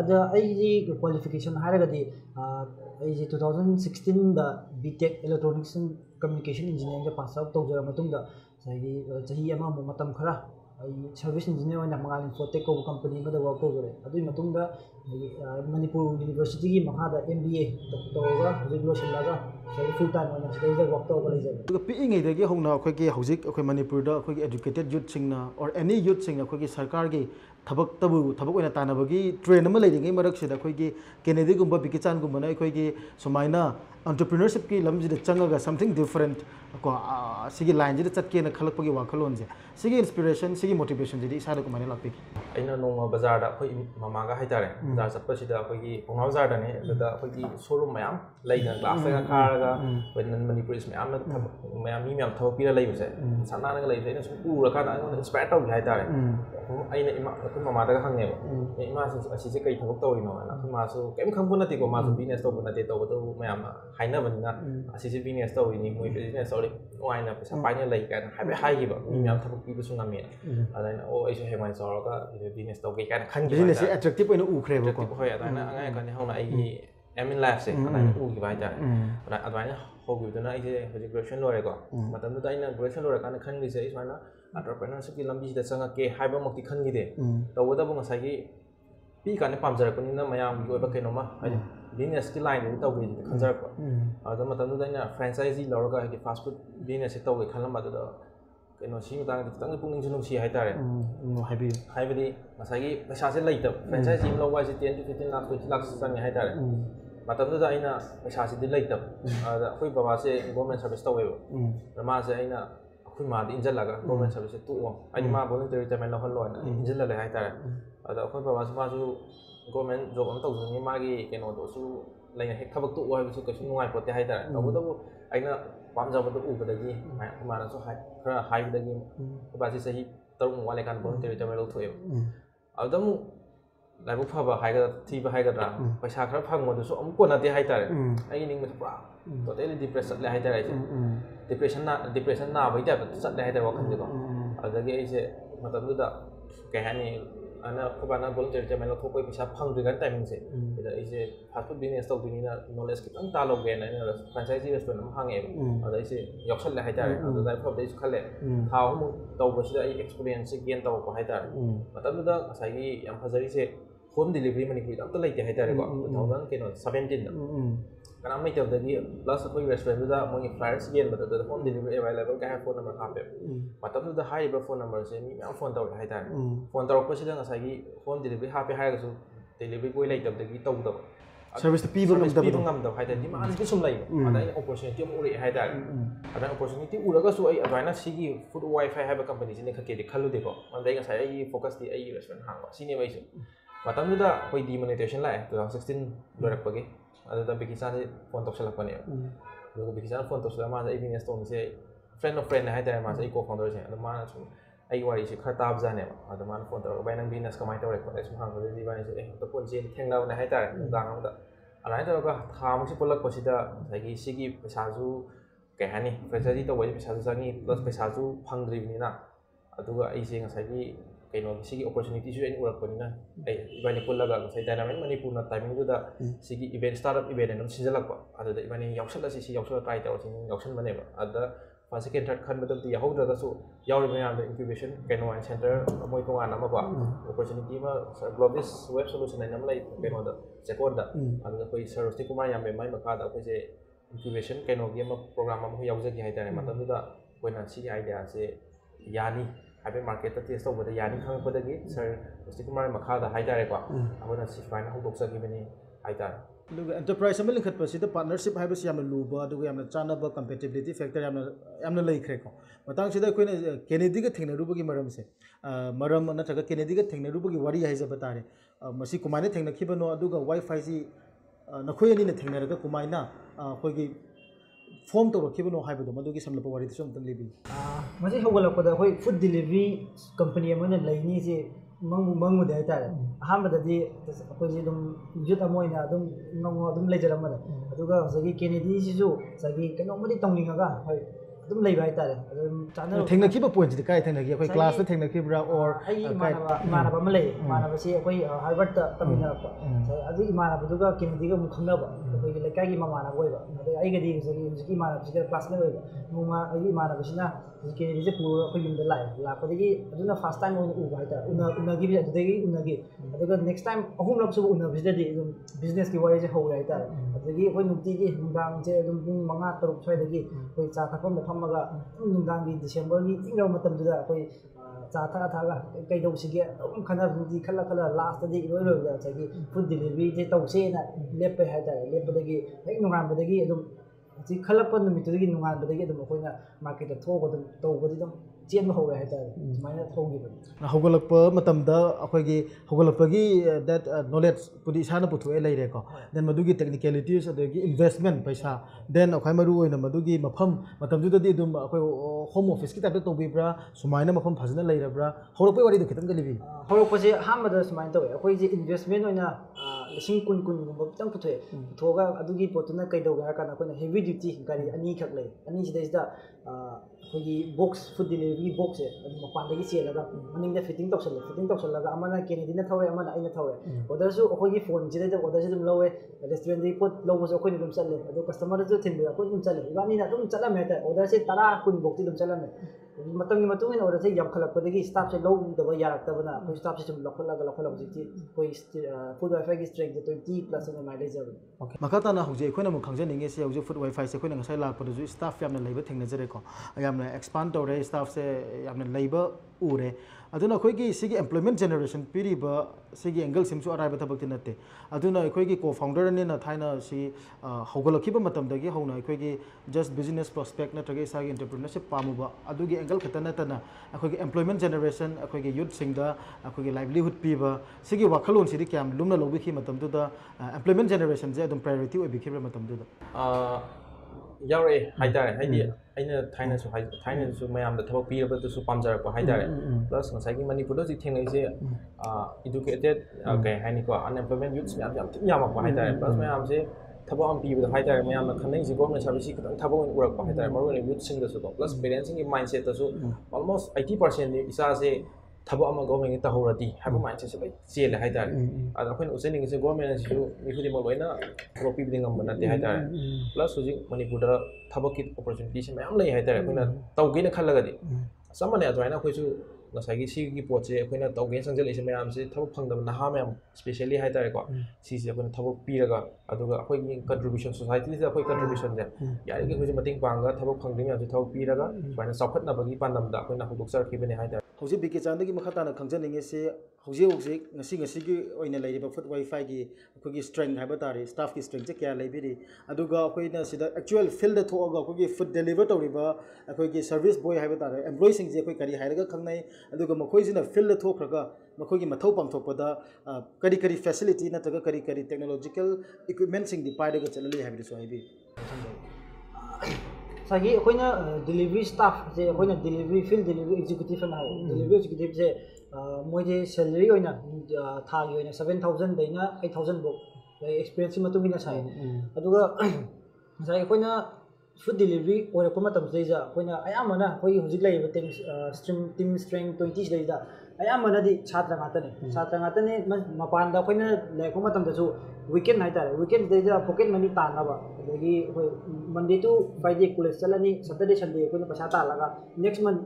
[SPEAKER 3] ꯑꯗ ꯑꯩꯒꯤ ꯀ꯭ꯋꯥꯂꯤꯐꯤꯀꯦꯁꯟ ꯍꯥꯏꯔꯒꯗꯤ ꯑꯩꯁꯦ two thousand ꯁꯤꯛꯁꯇꯤꯟꯗ B tech electronics and communication ꯏꯟꯖꯤꯅꯤꯌꯥꯔꯤꯡꯗ pass out ꯇꯧꯖꯔ ꯃꯇꯨꯡꯗ ꯉꯁꯥꯏꯒꯤ ꯆꯍꯤ ꯑꯃꯃꯨꯛ ꯃꯇꯝ ꯈꯔ ꯑꯩ ꯁꯔꯚꯤꯁ ꯏꯟꯖꯤꯅꯤꯌꯔ ꯑꯣꯏꯅ ꯃꯉꯥꯜ ꯏꯟꯐꯣꯇꯦꯛ ꯀꯧꯕ ꯀꯝꯄꯅꯤ ꯑꯃꯗ ꯋꯥꯔꯛ ꯇꯧꯖꯔꯦ ꯑꯗꯨꯒꯤ ꯃꯇꯨꯡꯗ ꯃꯅꯤꯄꯨꯔ ꯌꯨꯅꯤꯚꯔꯁꯤꯇꯤꯒꯤ ꯃꯈꯥꯗ ꯑꯦꯝ ꯕꯤ ꯑꯦ ꯇꯧꯔꯒ ꯍꯧꯖꯤꯛ ꯂꯣꯏꯁꯤꯜꯂꯒ ꯉꯁꯥꯏꯒꯤ ꯐꯨꯜ ꯇꯥꯏꯝ ꯑꯣꯏꯅ ꯁꯤꯗꯩꯗ ꯋꯥꯔꯛ ꯇꯧꯔꯒ ꯂꯩꯖꯔꯦ
[SPEAKER 1] ꯑꯗꯨꯒ ꯄꯤꯛꯏꯉꯩꯗꯒꯤ ꯍꯧꯅ ꯑꯩꯈꯣꯏꯒꯤ ꯍꯧꯖꯤꯛ ꯑꯩꯈꯣꯏ ꯃꯅꯤꯄꯨꯔꯗ ꯑꯩꯈꯣꯏꯒꯤ ꯑꯦꯗꯨꯀꯦꯇꯦꯗ ꯌꯨꯠꯁꯤꯡꯅ ꯑꯣꯔ ꯑꯦꯅꯤ ꯌꯨꯠꯁꯤꯡꯅ ꯑꯩꯈꯣꯏꯒꯤ ꯁꯔꯀꯥꯔꯒꯤ ट्रेनमेंगे कैनेडीगुब बिकी चानगुन अखोई सूमायन अंटरप्रीनरशिप की लम चंग समथिंग डिफरेंट को लाइन से चतके खलप की वाखलों से इंसपीरेशन से मोटिवेशन इसा कमें लापे अगर बजार ममा हईता है
[SPEAKER 2] बजार चप्पी पौना बजारदने शोरूम मैं लेकिन मनपुरी मैं मी मैं थोड़ा पीर लेना उरकर इंसपायर तौर है अगर 마마다가 항내고 이마서 아시지 거의 더욱 떠오르는 거나 그 마서 게임 컴포나 되고 마서 비즈니스 또 보나 되도 또 뭐야 하이나 번나 아시지 비즈니스 또 이니 뭐 비즈니스 소리 와
[SPEAKER 1] 이
[SPEAKER 2] 나
[SPEAKER 1] 그래서
[SPEAKER 2] 많이 라이가 하베 하이 봐 미냐 타고 비고 순간에 아나 오 에서 해만 서로가 비즈니스 또 그게 간 비즈니스 어
[SPEAKER 1] 트랙티브 이는 우크레 보고
[SPEAKER 2] 거의 아나 아가 간에 하나 이 I mean life စေအဲ့ဒါဥကြီးပိုင်းကြတယ်
[SPEAKER 1] အ
[SPEAKER 2] ဲ့ဒါ advantage ꯍꯧꯈꯤꯕꯗꯨꯅ ꯑꯩꯁꯦ ꯍꯧꯖꯤꯛ ꯒ꯭ꯔꯦꯖꯨꯑꯦꯁꯟ ꯂꯣꯏꯔꯦꯀꯣ ꯃꯇꯝꯗꯨꯗ ꯑꯩꯅ ꯒ꯭ꯔꯦꯖꯨꯑꯦꯁꯟ ꯂꯣꯏꯔꯀꯥꯟꯗ ꯈꯟꯈ꯭ꯔꯤꯁꯦ ꯑꯩ ꯁꯨꯃꯥꯏꯅ ꯑꯟꯇꯔꯄ꯭ꯔꯦꯅꯔꯁꯤꯞꯀꯤ ꯂꯝꯕꯤꯁꯤꯗ ꯆꯪꯉꯛꯀꯦ ꯍꯥꯏꯕꯃꯛꯇꯤ ꯈꯟꯈꯤꯗꯦ ꯇꯧꯕꯇꯕꯨ ꯉꯁꯥꯏꯒꯤ ꯄꯤꯀꯥꯟꯗ ꯄꯥꯝꯖꯔꯛꯄꯅꯤꯅ ꯃꯌꯥꯝꯒꯤ ꯑꯣꯏꯕ ꯀꯩꯅꯣꯃ ꯍꯥꯏꯗꯤ ꯕꯤꯖꯤꯅꯦꯁꯀꯤ ꯂꯥꯏꯟꯗꯨꯗꯤ ꯇꯧꯒꯦꯁꯤꯗꯤ ꯈꯟꯖꯔꯛꯄ ꯑꯗꯨ ꯃꯇꯝꯗꯨꯗ ꯑꯩꯅ ꯐ꯭ꯔꯦꯟꯆꯥꯏꯖꯤ ꯂꯧꯔꯒ ꯍꯥꯏꯗꯤ ꯐꯥꯁ ꯐꯨꯗ ꯕꯤꯖꯤꯅꯦꯁꯁꯦ ꯇꯧꯒꯦ ꯈꯜꯂꯝꯕ ꯑꯗꯨꯗ ꯀꯩꯅꯣ ꯁꯤ ꯃꯇꯥꯡꯗ ꯈꯤꯇꯪ ꯄꯨꯛꯅꯤꯡꯁꯨ ꯅꯨꯡꯁꯤ ꯍꯥꯏꯇꯥꯔꯦ
[SPEAKER 1] ꯍꯥꯏꯕꯤꯌꯨ
[SPEAKER 2] ꯍꯥꯏꯕꯗꯤ ꯉꯁꯥꯏꯒꯤ ꯄꯩꯁꯥꯁꯦ ꯂꯩꯇꯕ ꯐ꯭ꯔꯦꯟꯆꯥꯏꯖꯤ ꯑꯃ ꯂꯧꯕ ꯍꯥꯏꯁꯦ ten to fifteen lakh twenty lakhs ꯆꯪꯉꯦ ꯍꯥꯏꯇꯥꯔꯦ ꯃꯇꯝꯗꯨꯗ ꯑꯩꯅ ꯄꯩꯁꯥꯁꯤꯗꯤ ꯂꯩꯇꯕ ꯑꯗ ꯑꯩꯈꯣꯏ ꯕꯕꯥꯁꯦ ꯒꯣꯔꯃꯦꯟ ꯁꯥꯔꯚꯤꯁ ꯇꯧꯋꯦꯕ ꯑꯗ ꯃꯥꯁꯦ ꯑꯩꯅ ꯑꯩꯈꯣꯏ ꯃꯥꯗ ꯏꯟꯖꯜꯂꯒ ꯒꯣꯔꯃꯦꯟ ꯁꯥꯔꯚꯤꯁꯁꯦ ꯇꯣꯛꯑꯣ ꯍꯥꯏꯗꯤ ꯃꯥ ꯚꯣꯂꯨꯟꯇꯔꯤ ꯔꯤꯇꯥꯌꯔꯃꯦꯟ ꯂꯧꯍꯜꯂꯣꯅ ꯏꯟꯖꯜꯍꯜꯂꯦ ꯍꯥꯏꯇꯥꯔꯦ ꯑꯗ ꯑꯩꯈꯣꯏ ꯕꯕꯥꯁꯨ ꯃꯥꯁꯨ ꯒꯣꯔꯃꯦꯟ ꯖꯣꯕ ꯑꯃ ꯇꯧꯖꯅꯤ ꯃꯥꯒꯤ ꯀꯩꯅꯣꯗꯨꯁꯨ ꯂꯩꯅ ꯍꯦꯛ ꯊꯕꯛ ꯇꯣꯛꯑꯣ ꯍꯥꯏꯕꯁꯨ ꯀꯩꯁꯨ ꯅꯨꯡꯉꯥꯏꯄꯣꯠꯇꯦ ꯍꯥꯏꯇꯥꯔꯦ ꯇꯧꯕꯇꯕꯨ ꯑꯩꯅ ꯄꯥꯝꯖꯕꯗꯣ ꯎꯕꯗꯒꯤ ꯏꯃꯥꯅꯁꯨ ꯈꯔ ꯍꯥꯏꯕꯗꯒꯤ ꯕꯕꯥꯁꯤ ꯆꯍꯤ ꯇꯔꯨꯛꯃꯨꯛ ꯋꯥꯠꯂꯤꯀꯥꯟꯗ ꯚꯣꯂꯨꯟꯇꯔꯤ ꯔꯤꯇꯥꯌꯔꯃꯦꯟ ꯂꯧꯊꯣꯛꯑꯦꯕ ꯑꯗꯨꯗ ꯑꯃꯨꯛ लाइक फब थीब हाईगद्रा पैसा खर फंगमदसु अम कोना दे हाइतारे आई निंग मत पुरा टोटली डिप्रेशन ले हाइतारे डिप्रेशन ना डिप्रेशन ना बई टाइप सत ले हाइतारे वखन दिगो अदगे इसे मतलब दुदा कहनी ana khobana volunteer jam lo khopoi pisa phang dugan timing se ida ise fast food business to bini na knowledge ki tang talo gen na franchise restaurant ma hang e ada ise yoksal la haidar ada dai prob dai khale thaw mu taw ba sida experience gen taw ko haidar matam da sai yam phajari se home delivery ꯃꯅꯤꯄꯨꯔꯗ ꯑꯝꯇ ꯂꯩꯇꯦ ꯍꯥꯏꯇꯥꯔꯦꯀꯣ two thousand ꯀꯩꯅꯣ ꯁꯕꯦꯟꯇꯤꯟꯗ ꯀꯅꯥꯝ ꯂꯩꯇꯕꯗꯒꯤ plus ꯑꯩꯈꯣꯏ ꯔꯦꯁꯇꯨꯔꯦꯟꯗꯨꯗ ꯃꯣꯏꯒꯤ ꯐ꯭ꯂꯥꯏꯔꯁ ꯌꯦꯟꯕꯗ ꯑꯗꯨꯗ home delivery available ꯀꯥꯏ ꯍꯥꯏꯕ ꯐꯣꯟ ꯅꯝꯕꯔ ꯍꯥꯞꯄꯦꯕ ꯃꯇꯝꯗꯨꯗ ꯍꯥꯏꯔꯤꯕ ꯐꯣꯟ ꯅꯝꯕꯔꯁꯦ ꯃꯤ ꯃꯌꯥꯝ ꯐꯣꯟ ꯇꯧꯔꯛꯑꯦ ꯍꯥꯏꯇꯥꯔꯦ ꯐꯣꯟ ꯇꯧꯔꯛꯄꯁꯤꯗ ꯉꯁꯥꯏꯒꯤ ꯍꯣꯝ ꯗꯤꯂꯤꯚꯔꯤ ꯍꯥꯞꯄꯦ ꯍꯥꯏꯔꯒꯁꯨ ꯗꯤꯂꯤꯚꯔꯤ ꯕꯣꯏ ꯂꯩꯇꯕꯗꯒꯤ ꯇꯧꯗꯕ
[SPEAKER 1] ꯁꯔꯚꯤꯁꯇ ꯄꯤꯕ
[SPEAKER 2] ꯁꯔꯚꯤꯁ
[SPEAKER 1] ꯉꯝꯗꯕꯗꯣ
[SPEAKER 2] ꯄꯤꯕ ꯉꯝꯗꯕ ꯍꯥꯏꯇꯥꯔꯦ ꯗꯤꯃꯥꯟꯁꯤꯗꯤ ꯁꯨꯝ ꯂꯩꯕ ꯑꯗ ꯑꯩꯅ ꯑꯣꯄꯣꯔꯆꯨꯅꯤꯇꯤ ꯑꯃ ꯎꯔꯛꯑꯦ ꯍꯥꯏꯇꯥꯔꯦ ꯑꯗꯨꯃꯥꯏꯅ ꯑꯣꯄꯣꯔꯆꯨꯅꯤꯇꯤ ꯎꯔꯒꯁꯨ ꯑꯩ ꯑꯗꯨꯃꯥꯏꯅ ꯁꯤꯒꯤ ꯐꯨꯗ ꯋꯥꯏꯐꯥꯏ ꯍꯥꯏꯕ ꯀꯝꯄꯅꯤꯁꯤ ꯂꯤꯡꯈꯠꯀꯦꯗꯤ ꯈꯜꯂꯨꯗꯦꯀꯣ ꯃꯔꯝꯗꯤ ꯑꯩ ꯉꯁꯥꯏ ꯑꯩꯒꯤ ꯐꯣꯀꯁꯇꯤ ꯑꯩꯒꯤ ꯔꯦꯁꯇꯨꯔꯦꯟ ꯍꯥꯡꯕ ꯁꯤꯅꯦꯕ ꯑꯩꯁꯨ ꯃꯇꯝꯗꯨꯗ ꯑꯩꯈꯣꯏ ꯗꯤꯃꯣꯅꯤꯇꯦꯁꯟ ꯂꯥꯛꯑꯦ ꯇꯨ ꯊꯥꯎꯖꯟ ꯁꯤꯛꯁꯇꯤꯟ ꯂꯣꯏꯔꯛꯄꯒꯤ ꯑꯗꯨꯗ ꯕꯤꯀꯤꯆꯥꯟꯁꯦ ꯐꯣꯟ ꯇꯧꯁꯜꯂꯛꯄꯅꯦꯕ ꯑꯗꯨꯒ ꯕꯤꯀꯤꯆꯥꯟ ꯐꯣꯟ ꯇꯧꯁꯜꯂꯒ ꯃꯥꯁꯦ ꯑꯩ ꯕꯤꯖꯤꯅꯦꯁ ꯇꯧꯅꯤꯁꯦ ꯐ꯭ꯔꯦꯟ ꯑꯣꯐ ꯐ꯭ꯔꯦꯟꯅꯦ ꯍꯥꯏꯇꯥꯔꯦ ꯃꯥꯁꯦ ꯑꯩ ꯀꯣ ꯐꯥꯎꯟꯗꯔꯁꯦ ꯑꯗꯣ ꯃꯥꯅ ꯁꯨꯝ ꯑꯩꯒꯤ ꯋꯥꯔꯤꯁꯦ ꯈꯔ ꯇꯥꯕꯖꯥꯠꯅꯦꯕ ꯑꯗꯣ ꯃꯥꯅ ꯐꯣꯟ ꯇꯧꯔꯒ ꯚꯥꯏ ꯅꯪ ꯕꯤꯖꯤꯅꯦꯁ ꯀꯃꯥꯏꯅ ꯇꯧꯔꯦ ꯈꯣꯠꯂꯦ ꯁꯨꯝ ꯍꯪꯕꯗꯗꯤ ꯏꯕꯥꯅꯤꯁꯦ ꯑꯦ ꯑꯝꯇ ꯄꯨꯟꯁꯦ ꯊꯦꯡꯅꯕꯅꯦ ꯍꯥꯏꯇꯥꯔꯦ ꯅꯨꯡꯗꯥꯡ ꯑꯃꯗ ꯑꯗꯨꯃꯥꯏꯅ ꯇꯧꯔꯒ ꯊꯥ ꯑꯃꯨꯛꯁꯤ ꯄꯨꯜꯂꯛꯄꯁꯤꯗ ꯉꯁꯥꯏꯒꯤ ꯁꯤꯒꯤ ꯄꯩꯁꯥꯁꯨ ꯀꯩ ꯍꯥꯏꯅꯤ ꯐ꯭ꯔꯦꯟꯆꯥꯏꯖꯤ ꯇꯧꯕꯁꯦ ꯄꯩꯁꯥꯁꯨ ꯆꯪꯉꯤ ꯄ꯭ꯂꯁ ꯄꯩꯁꯥꯁꯨ ꯐꯪꯗ꯭ꯔꯤꯕꯅꯤꯅ ꯑꯗꯨꯒ ꯑꯩꯁꯦ ꯉꯁꯥꯏꯒꯤ ꯀꯩꯅꯣ ꯁꯤꯒꯤ ꯑꯣꯄꯣꯔꯆꯨꯅꯤꯇꯤꯁꯨ ꯑꯩꯅ ꯎꯔꯛꯄꯅꯤꯅ ꯑꯩ ꯏꯕꯥꯅꯤ ꯄꯨꯜꯂꯒ ꯉꯁꯥꯏ ꯗꯥꯏꯅꯥꯃꯤꯛ ꯃꯅꯤꯄꯨꯔꯅ ꯇꯥꯏꯃꯤꯡꯗꯨꯗ ꯁꯤꯒꯤ ꯏꯚꯦꯟ ꯁ꯭ꯇꯥꯔꯠ ꯑꯞ ꯏꯚꯦꯟ ꯑꯗꯨꯝ ꯁꯤꯟꯖꯜꯂꯛꯄ ꯑꯗꯨꯗ ꯏꯕꯥꯅꯤ ꯌꯥꯎꯁꯜꯂꯁꯤ ꯁꯤ ꯌꯥꯎꯁꯜꯂ ꯇ꯭ꯔꯥꯏ ꯇꯧꯔꯁꯤ ꯌꯥꯎꯁꯟꯕꯅꯦꯕ ꯑꯗ ꯐꯥꯔꯁ ꯁꯦꯀꯦꯟ ꯊꯥꯔꯠ ꯈꯟꯕꯗꯕꯨꯗꯤ ꯌꯥꯎꯍꯧꯗ꯭ꯔꯒꯁꯨ ꯌꯥꯎꯔꯤꯕ ꯃꯌꯥꯝꯗ ꯏꯟꯀ꯭ꯌꯨꯕꯦꯁꯟ ꯀꯩꯅꯣ ꯍꯥꯏꯅ ꯁꯦꯟꯇꯔ ꯃꯣꯏ ꯇꯣꯉꯥꯟꯅ ꯑꯃꯀꯣ ꯑꯣꯄꯣꯔꯆꯨꯅꯤꯇꯤ ꯑꯃ ꯒ꯭ꯂꯣꯕꯤꯁ ꯋꯦꯕ ꯁꯣꯂꯨꯁꯟ ꯍꯥꯏꯅ ꯑꯃ ꯂꯩ ꯀꯩꯅꯣꯗ ꯆꯦꯀꯣꯟꯗ ꯑꯗꯨꯗ ꯑꯩꯈꯣꯏ ꯁꯔ ꯔꯣꯁꯇꯤ ꯀꯨꯃꯥꯔ ꯌꯥꯝꯕꯦꯝ ꯃꯥꯏ ꯃꯈꯥꯗ ꯑꯩꯈꯣꯏꯁꯦ ꯏꯟꯀ꯭ꯌꯨꯕꯦꯁꯟ ꯀꯩꯅꯣꯒꯤ ꯑꯃ ꯄ꯭ꯔꯣꯒ꯭ꯔꯥꯝ ꯑꯃ ꯌꯥꯎꯖꯒꯦ ꯍꯥꯏꯇꯥꯔꯦ ꯃꯇꯝꯗꯨꯗ ꯑꯩꯈꯣꯏꯅ ꯁꯤꯒꯤ ꯑꯥꯏꯗꯤꯌꯥꯁꯦ ꯌꯥꯅꯤ ꯍꯥꯏꯕꯦꯟ ꯃꯥꯔꯀꯦꯠꯇ ꯇꯦꯁ ꯇꯧꯕꯗ ꯌꯥꯅꯤ ꯈꯪꯉꯛꯄꯗꯒꯤ ꯁꯥꯔ ꯃꯤꯁꯇꯔ ꯀꯨꯃꯥꯔꯒꯤ ꯃꯈꯥꯗ ꯍꯥꯏꯇꯥꯔꯦꯀꯣ ꯑꯩꯈꯣꯏꯅ ꯁꯤ ꯁꯨꯃꯥꯏꯅ ꯍꯧꯗꯣꯛꯆꯈꯤꯕꯅꯤ ꯍꯥꯏꯇꯥꯔꯦ
[SPEAKER 1] ꯑꯗꯨꯒ ꯑꯦꯟꯇꯔꯄ꯭ꯔꯥꯏꯁ ꯑꯃ ꯂꯤꯡꯈꯠꯄꯁꯤꯗ ꯄꯥꯔꯠꯅꯔꯁꯤꯞ ꯍꯥꯏꯕꯁꯤ ꯌꯥꯝꯅ ꯂꯨꯕ ꯑꯗꯨꯒ ꯌꯥꯝꯅ ꯆꯥꯟꯅꯕ ꯀꯝꯄꯦꯇꯤꯕꯤꯂꯤꯇꯤ ꯐꯦꯛꯇꯔ ꯌꯥꯝꯅ ꯌꯥꯝꯅ ꯂꯩꯈ꯭ꯔꯦꯀꯣ ꯃꯇꯥꯡꯁꯤꯗ ꯑꯩꯈꯣꯏꯅ ꯀꯦꯅꯦꯗꯤꯒ ꯊꯦꯡꯅꯔꯨꯕꯒꯤ ꯃꯔꯝꯁꯦ ꯃꯔꯝ ꯅꯠꯇ꯭ꯔꯒ ꯀꯦꯅꯦꯗꯤꯒ ꯊꯦꯡꯅꯔꯨꯕꯒꯤ ꯋꯥꯔꯤ ꯍꯥꯏꯖꯕ ꯇꯥꯔꯦ ꯃꯁꯤ ꯀꯃꯥꯏꯅ ꯊꯦꯡꯅꯈꯤꯕꯅꯣ ꯑꯗꯨꯒ ꯋꯥꯏ ꯐꯥꯏꯁꯤ ꯅꯈꯣꯏ ꯑꯅꯤꯅ ꯊꯦꯡꯅꯔꯒ ꯀꯃꯥꯏꯅ ꯑꯩꯈꯣꯏꯒꯤ ꯐꯣꯝ ꯇꯧꯔꯛꯈꯤꯕꯅꯣ ꯍꯥꯏꯕꯗꯣ ꯃꯗꯨꯒꯤ ꯁꯝꯂꯞꯄ ꯋꯥꯔꯤꯗꯨꯁꯨ ꯑꯝꯇꯪ ꯂꯤꯕꯤꯌꯨ
[SPEAKER 3] ꯃꯁꯤ ꯍꯧꯒꯠꯂꯛꯄꯗ ꯑꯩꯈꯣꯏ ꯐꯨꯗ ꯗꯤꯂꯤꯚꯔꯤ ꯀꯝꯄꯅꯤ ꯑꯃꯅ ꯂꯩꯅꯤꯁꯦ ꯃꯪꯕꯨ ꯃꯪꯉꯨꯗꯦ ꯍꯥꯏꯇꯥꯔꯦ ꯑꯍꯥꯟꯕꯗꯗꯤ ꯑꯩꯈꯣꯏꯁꯦ ꯑꯗꯨꯝ ꯌꯨꯠ ꯑꯃ ꯑꯣꯏꯅ ꯑꯗꯨꯝ ꯉꯝꯃ ꯑꯗꯨꯝ ꯂꯩꯖꯔꯝꯕꯅꯦ ꯑꯗꯨꯒ ꯉꯁꯥꯏꯒꯤ ꯀꯦꯅꯦꯗꯤꯁꯤꯁꯨ ꯉꯁꯥꯏꯒꯤ ꯀꯩꯅꯣꯝꯃꯗꯤ ꯇꯧꯅꯤꯡꯉꯒ ꯍꯣꯏ ꯑꯗꯨꯝ ꯂꯩꯕ ꯍꯥꯏꯇꯥꯔꯦ ꯑꯗꯨꯝ ꯆꯥꯟꯅꯕ
[SPEAKER 1] ꯊꯦꯡꯅꯈꯤꯕ ꯄꯣꯏꯟꯠꯁꯤꯗꯤ ꯀꯥꯏ ꯊꯦꯡꯅꯈꯤ ꯑꯩꯈꯣꯏ ꯀ꯭ꯂꯥꯁꯇ ꯊꯦꯡꯅꯈꯤꯕ꯭ꯔꯥ ꯑꯣꯔ
[SPEAKER 3] ꯑꯩꯒꯤ ꯏꯃꯥꯟꯅꯕ ꯏꯃꯥꯟꯅꯕ ꯑꯃ ꯂꯩꯌꯦ ꯏꯃꯥꯟꯅꯕꯁꯤ ꯑꯩꯈꯣꯏ ꯍꯥꯔꯕꯔꯠꯇ ꯇꯝꯃꯤꯟꯅꯔꯛꯄ ꯑꯗꯨ ꯏꯃꯥꯟꯅꯕꯗꯨꯒ ꯀꯦꯅꯦꯗꯤꯒ ꯑꯃꯨꯛ ꯈꯪꯅꯕ ꯑꯩꯈꯣꯏꯒꯤ ꯂꯩꯀꯥꯏꯒꯤ ꯃꯃꯥꯟꯅꯕ ꯑꯣꯏꯕ ꯑꯗꯩ ꯑꯩꯒꯗꯤ ꯍꯧꯖꯤꯛꯀꯤ ꯍꯧꯖꯤꯛꯀꯤ ꯏꯃꯥꯟꯅꯕꯁꯤꯒ ꯀ꯭ꯂꯥꯁꯃꯦꯠ ꯑꯣꯏꯕ ꯅꯣꯡꯃ ꯑꯩꯒꯤ ꯏꯃꯥꯟꯅꯕꯁꯤꯅ ꯍꯧꯖꯤꯛ ꯀꯦꯅꯦꯗꯤꯁꯦ ꯄꯨꯔꯒ ꯑꯩꯈꯣꯏ ꯌꯨꯝꯗ ꯂꯥꯛꯑꯦ ꯂꯥꯛꯄꯗꯒꯤ ꯑꯗꯨꯅ ꯐꯥꯔꯁ ꯇꯥꯏꯝ ꯑꯣꯏꯅ ꯎꯕ ꯍꯥꯏꯇꯥꯔꯦ ꯎꯅꯈꯤꯕꯁꯦ ꯑꯗꯨꯗꯒꯤ ꯎꯅꯈꯤ ꯑꯗꯨꯒ ꯅꯦꯛꯁ ꯇꯥꯏꯝ ꯑꯍꯨꯝꯂꯛ ꯁꯨꯕ ꯎꯅꯕꯁꯤꯗꯗꯤ ꯑꯗꯨം ꯕꯤꯖꯤꯅꯦꯁꯀꯤ ꯋꯥꯔꯤꯁꯦ ꯍꯧꯔꯦ ꯍꯥꯏꯇꯥꯔꯦ ꯑꯗꯒꯤ ꯑꯩꯈꯣꯏ ꯅꯨꯡꯇꯤꯒꯤ ꯅꯨꯡꯗꯥꯡꯁꯦ ꯑꯗꯨꯝ ꯄꯨꯡ ꯃꯉꯥ ꯇꯔꯨꯛ ꯁ꯭ꯋꯥꯏꯗꯒꯤ ꯑꯩꯈꯣꯏ ꯆꯥ ꯊꯛꯐꯝꯗ ꯐꯝꯃꯒ ꯑꯗꯨꯝ ꯅꯨꯡꯗꯥꯡꯒꯤ ꯗꯤꯁꯦꯝꯕꯔꯒꯤ ꯏꯪꯔꯕ ꯃꯇꯝꯗꯨꯗ ꯑꯩꯈꯣꯏ ꯆꯥ ꯊꯛꯑ ꯊꯛꯑꯒ ꯀꯩꯗꯧꯁꯤꯒꯦ ꯑꯗꯨꯝ ꯈꯟꯅꯕꯗꯤ ꯈꯜꯂ ꯈꯜꯂ ꯂꯥꯁꯇꯗꯤ ꯏꯔꯣꯏ ꯂꯣꯏꯕꯗ ꯉꯁꯥꯏꯒꯤ ꯐꯨꯗ ꯗꯤꯂꯤꯚꯔꯤꯁꯦ ꯇꯧꯁꯦꯅ ꯂꯦꯞꯄꯦ ꯍꯥꯏꯇꯥꯔꯦ ꯂꯦꯞꯄꯗꯒꯤ ꯍꯦꯛ ꯅꯣꯡꯉꯥꯟꯕꯗꯒꯤ ꯑꯗꯨꯝ ꯍꯧꯖꯤꯛ ꯈꯜꯂꯛꯄ ꯅꯨꯃꯤꯠꯇꯨꯗꯒꯤ ꯅꯣꯡꯉꯥꯟꯕꯗꯒꯤ ꯑꯗꯨꯝ ꯑꯩꯈꯣꯏꯅ ꯃꯥꯔꯀꯦꯠꯇ ꯊꯣꯛꯑꯒ ꯑꯗꯨꯝ ꯇꯧꯕꯗꯤ ꯑꯗꯨꯝ ꯆꯦꯟꯕ ꯍꯧꯔꯦ ꯍꯥꯏꯇꯥꯔꯦ ꯁꯨꯃꯥꯏꯅ ꯊꯣꯛꯈꯤꯕꯅꯤ
[SPEAKER 1] ꯍꯧꯒꯠꯂꯛꯄ ꯃꯇꯝꯗ ꯑꯩꯈꯣꯏꯒꯤ ꯍꯧꯒꯠꯂꯛꯄꯒꯤ ꯗꯦꯠ ꯅꯣꯂꯦꯖꯄꯨꯗꯤ ꯏꯁꯥꯅ ꯄꯨꯊꯣꯛꯑꯦ ꯂꯩꯔꯦꯀꯣ ꯗꯦꯟ ꯃꯗꯨꯒꯤ ꯇꯦꯛꯅꯤꯀꯦꯂꯤꯇꯤꯁ ꯑꯗꯒꯤ ꯏꯟꯚꯦꯁꯃꯦꯟ ꯄꯩꯁꯥ ꯗꯦꯟ ꯈ꯭ꯋꯥꯏ ꯃꯔꯨ ꯑꯣꯏꯅ ꯃꯗꯨꯒꯤ ꯃꯐꯝ ꯃꯇꯝꯗꯨꯗꯗꯤ ꯑꯗꯨꯝ ꯑꯩꯈꯣꯏ ꯍꯣꯝ ꯑꯣꯐꯤꯁꯀꯤ ꯇꯥꯏꯞꯇ ꯇꯧꯕꯤꯕ꯭ꯔꯥ ꯁꯨꯃꯥꯏꯅ ꯃꯐꯝ ꯐꯖꯅ ꯂꯩꯔꯕ꯭ꯔꯥ ꯍꯧꯔꯛꯄꯒꯤ ꯋꯥꯔꯤꯗꯣ ꯈꯤꯇꯪ ꯂꯤꯕꯤꯌꯨ
[SPEAKER 3] ꯍꯧꯔꯛꯄꯁꯦ ꯑꯍꯥꯟꯕꯗ ꯁꯨꯃꯥꯏꯅ ꯇꯧꯋꯦ ꯑꯩꯈꯣꯏꯁꯦ ꯏꯟꯚꯦꯁꯃꯦꯟ ꯑꯣꯏꯅ ꯂꯤꯁꯤꯡ ꯀꯨꯟ ꯀꯨꯟꯒꯨꯝꯕ ꯈꯤꯇꯪ ꯄꯨꯊꯣꯛꯑꯦ ꯄꯨꯊꯣꯛꯑꯒ ꯑꯗꯨꯒꯤ ꯄꯣꯠꯇꯨꯅ ꯀꯩꯗꯧꯒꯦ ꯍꯥꯏꯔ ꯀꯥꯟꯗ ꯑꯩꯈꯣꯏꯅ ꯍꯦꯚꯤ ꯗ꯭ꯌꯨꯇꯤ ꯒꯥꯔꯤ ꯑꯅꯤꯈꯛ ꯂꯩ ꯑꯅꯤꯁꯤꯗꯩꯁꯤꯗ ꯑꯩꯈꯣꯏꯒꯤ ꯕꯣꯛꯁ ꯐꯨꯗ ꯗꯤꯂꯤꯚꯔꯤꯒꯤ ꯕꯣꯛꯁꯁꯦ ꯑꯗꯨꯝ ꯃꯄꯥꯟꯗꯒꯤ ꯆꯦꯜꯂꯒ ꯃꯅꯤꯡꯗ ꯐꯤꯠꯇꯤꯡ ꯇꯧꯁꯜꯂꯦ ꯐꯤꯠꯇꯤꯡ ꯇꯧꯁꯜꯂꯒ ꯑꯃꯅ ꯀꯦꯅꯦꯗꯤꯅ ꯊꯧꯔꯦ ꯑꯃꯅ ꯑꯩꯅ ꯊꯧꯔꯦ ꯑꯣꯔꯗꯔꯁꯨ ꯑꯩꯈꯣꯏꯒꯤ ꯐꯣꯟꯁꯤꯗꯩꯗ ꯑꯣꯔꯗꯔꯁꯤ ꯑꯗꯨꯝ ꯂꯧꯋꯦ ꯔꯦꯁꯇꯨꯔꯦꯟꯗꯒꯤ ꯄꯣꯠ ꯂꯧꯕꯁꯨ ꯑꯩꯈꯣꯏꯅ ꯑꯗꯨꯝ ꯆꯠꯂꯦ ꯑꯗꯣ ꯀꯁꯇꯃꯔꯗꯁꯨ ꯊꯤꯟꯕꯤꯔ ꯑꯩꯈꯣꯏ ꯑꯗꯨꯝ ꯆꯠꯂꯦ ꯏꯕꯥꯅꯤꯅ ꯑꯗꯨꯝ ꯆꯠꯂꯝꯃꯦ ꯍꯥꯏꯇꯥꯔꯦ ꯑꯣꯔꯗꯔꯁꯦ ꯇꯔꯥ ꯀꯨꯟꯐꯧꯇꯤ ꯑꯗꯨꯝ ꯆꯠꯂꯝꯃꯦ ꯃꯇꯝꯒꯤ ꯃꯇꯨꯡ ꯏꯟꯅ ꯑꯣꯔꯗꯔꯁꯦ ꯌꯥꯝꯈꯠꯂꯛꯄꯗꯒꯤ ꯁ꯭ꯇꯥꯐꯁꯦ ꯂꯧꯗꯕ ꯌꯥꯔꯛꯇꯕꯅ ꯑꯩꯈꯣꯏ ꯁ꯭ꯇꯥꯐꯁꯦ ꯁꯨꯝ ꯂꯧꯈꯠꯂꯒ ꯂꯧꯈꯠꯂꯒ ꯍꯧꯖꯤꯛꯇꯤ ꯑꯩꯈꯣꯏ ꯐꯨꯗ ꯋꯥꯏꯐꯥꯏꯒꯤ ꯁ꯭ꯇ꯭ꯔꯦꯡꯁꯦ ꯇ꯭ꯋꯦꯟꯇꯤ ꯄ꯭ꯂꯁ ꯑꯗꯨꯃꯥꯏꯅ ꯂꯩꯖꯕꯅꯤ
[SPEAKER 1] ꯃꯈꯥ ꯇꯥꯅ ꯍꯧꯖꯤꯛ ꯑꯩꯈꯣꯏꯅ ꯑꯃꯨꯛ ꯈꯪꯖꯅꯤꯡꯉꯤꯁꯦ ꯍꯧꯖꯤꯛ ꯐꯨꯗ ꯋꯥꯏꯐꯥꯏꯁꯦ ꯑꯩꯈꯣꯏꯅ ꯉꯁꯥꯏ ꯂꯥꯛꯄꯗꯁꯨ ꯁ꯭ꯇꯥꯐ ꯌꯥꯝꯅ ꯂꯩꯕ ꯊꯦꯡꯅꯖꯔꯦꯀꯣ ꯌꯥꯝꯅ ꯑꯦꯛꯁꯄꯥꯟ ꯇꯧꯔꯦ ꯁ꯭ꯇꯥꯐꯁꯦ ꯌꯥꯝꯅ ꯂꯩꯕ ꯎꯔꯦ अदुना की सिगी एम्प्लॉयमेंट जनरेशन पीरीब सिगी एंगल सिमसु अराइब नाते नते अदुना अखोई की को फाउंडर ने न थाइना जस्ट बिज़नेस प्रोस्पेक्ट न थगे सागी एंटरप्रेन्योरशिप पामुब एंगल खत नतन अखोई की एम्प्लॉयमेंट जनरेशन अखोई की यूथ सिंग दा अखोई की लाइवलीहुड पीब सिगी वखलोन सिरी क्याम लुमना लोबिखि एम्प्लॉयमेंट जनरेशन जे अदुम प्रायोरिटी
[SPEAKER 2] ꯌꯥꯎꯔꯛꯑꯦ ꯍꯥꯏꯇꯥꯔꯦ ꯍꯥꯏꯗꯤ ꯑꯩꯅ ꯊꯥꯏꯅꯁꯨ ꯊꯥꯏꯅꯁꯨ ꯃꯌꯥꯝꯗ ꯊꯕꯛ ꯄꯤꯔꯕꯗꯨꯁꯨ ꯄꯥꯝꯖꯔꯛꯄ ꯍꯥꯏꯇꯥꯔꯦ ꯄ꯭ꯂꯁ ꯉꯁꯥꯏꯒꯤ ꯃꯅꯤꯄꯨꯔꯗ ꯍꯧꯖꯤꯛ ꯊꯦꯡꯅꯩꯁꯦ ꯏꯗꯨꯀꯦꯇꯦꯠ ꯀꯩ ꯍꯥꯏꯅꯤꯀꯣ ꯑꯟꯑꯦꯝꯄ꯭ꯂꯣꯏꯃꯦꯟ ꯌꯨꯠꯁ ꯃꯌꯥꯝ ꯌꯥꯝ ꯊꯤꯅ ꯌꯥꯝꯃꯛꯄ ꯍꯥꯏꯇꯥꯔꯦ ꯄ꯭ꯂꯁ ꯃꯌꯥꯝꯁꯦ ꯊꯕꯛ ꯑꯃ ꯄꯤꯕꯗ ꯍꯥꯏꯇꯥꯔꯦ ꯃꯌꯥꯝꯅ ꯈꯟꯅꯩꯁꯦ ꯒꯣꯔꯃꯦꯟ ꯁꯥꯔꯚꯤꯁꯁꯤ ꯈꯤꯇꯪ ꯊꯕꯛ ꯑꯣꯏꯅ ꯎꯔꯛꯄ ꯍꯥꯏꯇꯥꯔꯦ ꯃꯔꯨꯑꯣꯏꯅ ꯌꯨꯠꯁꯤꯡꯗꯁꯨꯀꯣ ꯄ꯭ꯂꯁ ꯄꯦꯔꯦꯟꯁꯤꯡꯒꯤ ꯃꯥꯏꯟꯁꯦꯠꯇꯁꯨ ꯑꯣꯜꯃꯣꯁ ꯑꯩꯠꯇꯤ ꯄꯥꯔꯁꯦꯟꯗꯤ ꯏꯆꯥꯁꯦ ꯊꯕꯛ ꯑꯃ ꯒꯣꯔꯃꯦꯟꯒꯤ ꯇꯧꯍꯧꯔꯗꯤ ꯍꯥꯏꯕ ꯃꯥꯏꯟꯁꯦꯠꯁꯦ ꯂꯣꯏ ꯆꯦꯜꯂꯦ ꯍꯥꯏꯇꯥꯔꯦ ꯑꯗ ꯑꯩꯈꯣꯏꯅ ꯎꯠꯆꯅꯤꯡꯉꯤꯁꯦ ꯒꯣꯔꯃꯦꯟ ꯑꯁꯤꯁꯨ ꯃꯤ ꯈꯨꯗꯤꯡꯃꯛ ꯂꯣꯏꯅ ꯊꯕꯛ ꯄꯤꯕꯗꯤ ꯉꯝꯕ ꯅꯠꯇꯦ ꯍꯥꯏꯇꯥꯔꯦ ꯄ꯭ꯂꯁ ꯍꯧꯖꯤꯛ ꯃꯅꯤꯄꯨꯔꯗ ꯊꯕꯛꯀꯤ ꯑꯣꯄꯣꯔꯆꯨꯅꯤꯇꯤꯁꯦ ꯃꯌꯥꯝ ꯂꯩ ꯍꯥꯏꯇꯥꯔꯦ ꯑꯩꯈꯣꯏꯅ ꯇꯧꯒꯦꯅ ꯈꯜꯂꯒꯗꯤ ꯆꯞ ꯃꯥꯟꯅꯩ ꯑꯗꯨꯃꯥꯏꯅ ꯑꯩꯈꯣꯏꯁꯨ ꯉꯁꯥꯏꯒꯤ ꯁꯤꯒꯤ ꯄꯣꯠꯁꯦ ꯑꯩꯈꯣꯏꯅ ꯇꯧꯒꯦꯅ ꯆꯪꯁꯤꯜꯂꯛꯏꯁꯦ ꯃꯌꯥꯝꯁꯦ ꯊꯕꯛ ꯐꯪꯗꯕ ꯅꯍꯥ ꯃꯌꯥꯝ ꯁ꯭ꯄꯦꯁꯤꯌꯦꯜꯂꯤ ꯍꯥꯏꯇꯥꯔꯦꯀꯣ ꯁꯤꯁꯦ ꯑꯩꯈꯣꯏꯅ ꯊꯕꯛ ꯄꯤꯔꯒ ꯑꯗꯨꯒ ꯑꯩꯈꯣꯏꯒꯤ ꯀꯟꯇ꯭ꯔꯤꯕ꯭ꯌꯨꯁꯟ ꯁꯣꯁꯥꯏꯇꯤꯁꯤꯗ ꯑꯩꯈꯣꯏ ꯀꯟꯇ꯭ꯔꯤꯕ꯭ꯌꯨꯁꯟꯁꯦ ꯌꯥꯔꯤꯈꯩ ꯑꯩꯈꯣꯏꯁꯦ ꯃꯇꯦꯡ ꯄꯥꯡꯉꯒ ꯊꯕꯛ ꯐꯪꯗ꯭ꯔꯤ ꯃꯌꯥꯝꯁꯦ ꯊꯕꯛ ꯄꯤꯔꯒ ꯁꯨꯃꯥꯏꯅ ꯆꯥꯎꯈꯠꯅꯕꯒꯤ ꯄꯥꯟꯗꯝꯗ ꯑꯩꯈꯣꯏꯅ ꯍꯧꯗꯣꯛꯆꯔꯛꯈꯤꯕꯅꯦ ꯍꯥꯏꯇꯥꯔꯦ
[SPEAKER 1] ꯍꯧꯖꯤꯛ ꯕꯤ ꯀꯦ ꯆꯥꯟꯗꯒꯤ ꯃꯈꯥ ꯇꯥꯅ ꯈꯪꯖꯅꯤꯡꯉꯤꯁꯤ ꯍꯧꯖꯤꯛ ꯍꯧꯖꯤꯛ ꯉꯁꯤ ꯉꯁꯤꯒꯤ ꯑꯣꯏꯅ ꯂꯩꯔꯤꯕ ꯐꯨꯗ ꯋꯥꯏꯐꯥꯏꯒꯤ ꯑꯩꯈꯣꯏꯒꯤ ꯁ꯭ꯇꯔꯦꯡ ꯍꯥꯏꯕ ꯇꯥꯔꯦ ꯁ꯭ꯇꯥꯐꯀꯤ ꯁ꯭ꯇꯔꯦꯡꯁꯦ ꯀꯌꯥ ꯂꯩꯕꯤꯔꯤ ꯑꯗꯨꯒ ꯑꯩꯈꯣꯏꯅ ꯁꯤꯗ ꯑꯦꯛꯆꯨꯑꯦꯜ ꯐꯤꯜꯗ ꯊꯣꯛꯑꯒ ꯑꯩꯈꯣꯏꯒꯤ ꯐꯨꯗ ꯗꯦꯂꯤꯚꯔ ꯇꯧꯔꯤꯕ ꯑꯩꯈꯣꯏꯒꯤ ꯁꯔꯚꯤꯁ ꯕꯣꯏ ꯍꯥꯏꯕ ꯇꯥꯔꯦ ꯑꯦꯝꯄ꯭ꯂꯣꯏꯁꯤꯡꯁꯦ ꯑꯩꯈꯣꯏ ꯀꯔꯤ ꯍꯥꯏꯔꯒ ꯈꯪꯅꯩ ꯑꯗꯨꯒ ꯃꯈꯣꯏꯁꯤꯅ ꯐꯤꯜꯗ ꯊꯣꯛꯈ꯭ꯔꯒ ꯃꯈꯣꯏꯒꯤ ꯃꯊꯧ ꯄꯥꯡꯊꯣꯛꯄꯗ ꯀꯔꯤ ꯀꯔꯤ ꯐꯦꯁꯤꯂꯤꯇꯤ ꯅꯠꯇ꯭ꯔꯒ ꯀꯔꯤ ꯀꯔꯤ ꯇꯦꯛꯅꯣꯂꯣꯖꯤꯀꯦꯜ ꯏꯀ꯭ꯋꯤꯞꯃꯦꯟꯁꯤꯡꯗꯤ ꯄꯥꯏꯔꯒ ꯆꯠꯍꯜꯂꯤ ꯍꯥꯏꯕꯗꯨꯁꯨ ꯍꯥꯏꯕꯤꯌꯨ
[SPEAKER 3] ꯉꯁꯥꯏꯒꯤ ꯑꯩꯈꯣꯏꯅ ꯗꯤꯂꯤꯚꯔꯤ ꯁ꯭ꯇꯥꯐꯁꯦ ꯑꯩꯈꯣꯏꯅ ꯗꯤꯂꯤꯚꯔꯤ ꯐꯤꯜ ꯗꯤꯂꯤꯚꯔꯤ ꯑꯦꯛꯖꯤꯀ꯭ꯌꯨꯇꯤꯚ ꯍꯥꯏꯅ ꯍꯥꯏ ꯗꯤꯂꯤꯚꯔꯤ ꯑꯦꯛꯖꯤꯀ꯭ꯌꯨꯇꯤꯚꯁꯦ ꯃꯣꯏꯁꯦ ꯁꯦꯂꯔꯤ ꯑꯣꯏꯅ ꯊꯥꯒꯤ ꯑꯣꯏꯅ ꯁꯚꯦꯟ ꯊꯥꯎꯖꯟꯗꯩꯅ ꯑꯩꯠ ꯊꯥꯎꯖꯟꯐꯧ ꯑꯦꯛꯁꯄꯤꯔꯤꯌꯦꯟꯁꯀꯤ ꯃꯇꯨꯡ ꯏꯟꯅ ꯁꯥꯏ ꯑꯗꯨꯒ ꯉꯁꯥꯏ ꯑꯩꯈꯣꯏꯅ ꯐꯨꯗ ꯗꯤꯂꯤꯚꯔꯤ ꯑꯣꯏꯔꯛꯄ ꯃꯇꯝꯁꯤꯗꯩꯗ ꯑꯩꯈꯣꯏꯅ ꯑꯌꯥꯝꯕꯅ ꯑꯩꯈꯣꯏꯒꯤ ꯍꯧꯖꯤꯛ ꯂꯩꯔꯤꯕ ꯇꯤꯝ ꯁ꯭ꯇ꯭ꯔꯤꯝ ꯇꯤꯝ ꯁ꯭ꯇ꯭ꯔꯦꯡ ꯇ꯭ꯋꯦꯟꯇꯤꯁꯤꯗꯩꯗ ꯑꯌꯥꯝꯕꯅꯗꯤ ꯁꯥꯇ꯭ꯔ ꯉꯥꯛꯇꯅꯤ ꯁꯥꯇ꯭ꯔ ꯉꯥꯛꯇꯅꯤ ꯃꯄꯥꯟꯗ ꯑꯩꯈꯣꯏꯅ ꯂꯩꯔꯛꯄ ꯃꯇꯝꯗꯁꯨ ꯋꯤꯀꯦꯟ ꯍꯥꯏꯇꯥꯔꯦ ꯋꯤꯀꯦꯟꯁꯤꯗꯩꯗ ꯄꯣꯀꯦꯠ ꯃꯅꯤ ꯇꯥꯟꯅꯕ ꯑꯗꯒꯤ ꯑꯩꯈꯣꯏ ꯃꯟꯗे ꯇꯨ ꯐ꯭ꯔꯥꯏꯗꯦ ꯀꯣꯂꯦꯖ ꯆꯠꯂꯅꯤ ꯁꯇꯔꯗꯦ ꯁꯟꯗे ꯑꯩꯈꯣꯏꯅ ꯄꯩꯁꯥ ꯇꯥꯜꯂꯒ ꯅꯦꯛꯁ ꯃꯟ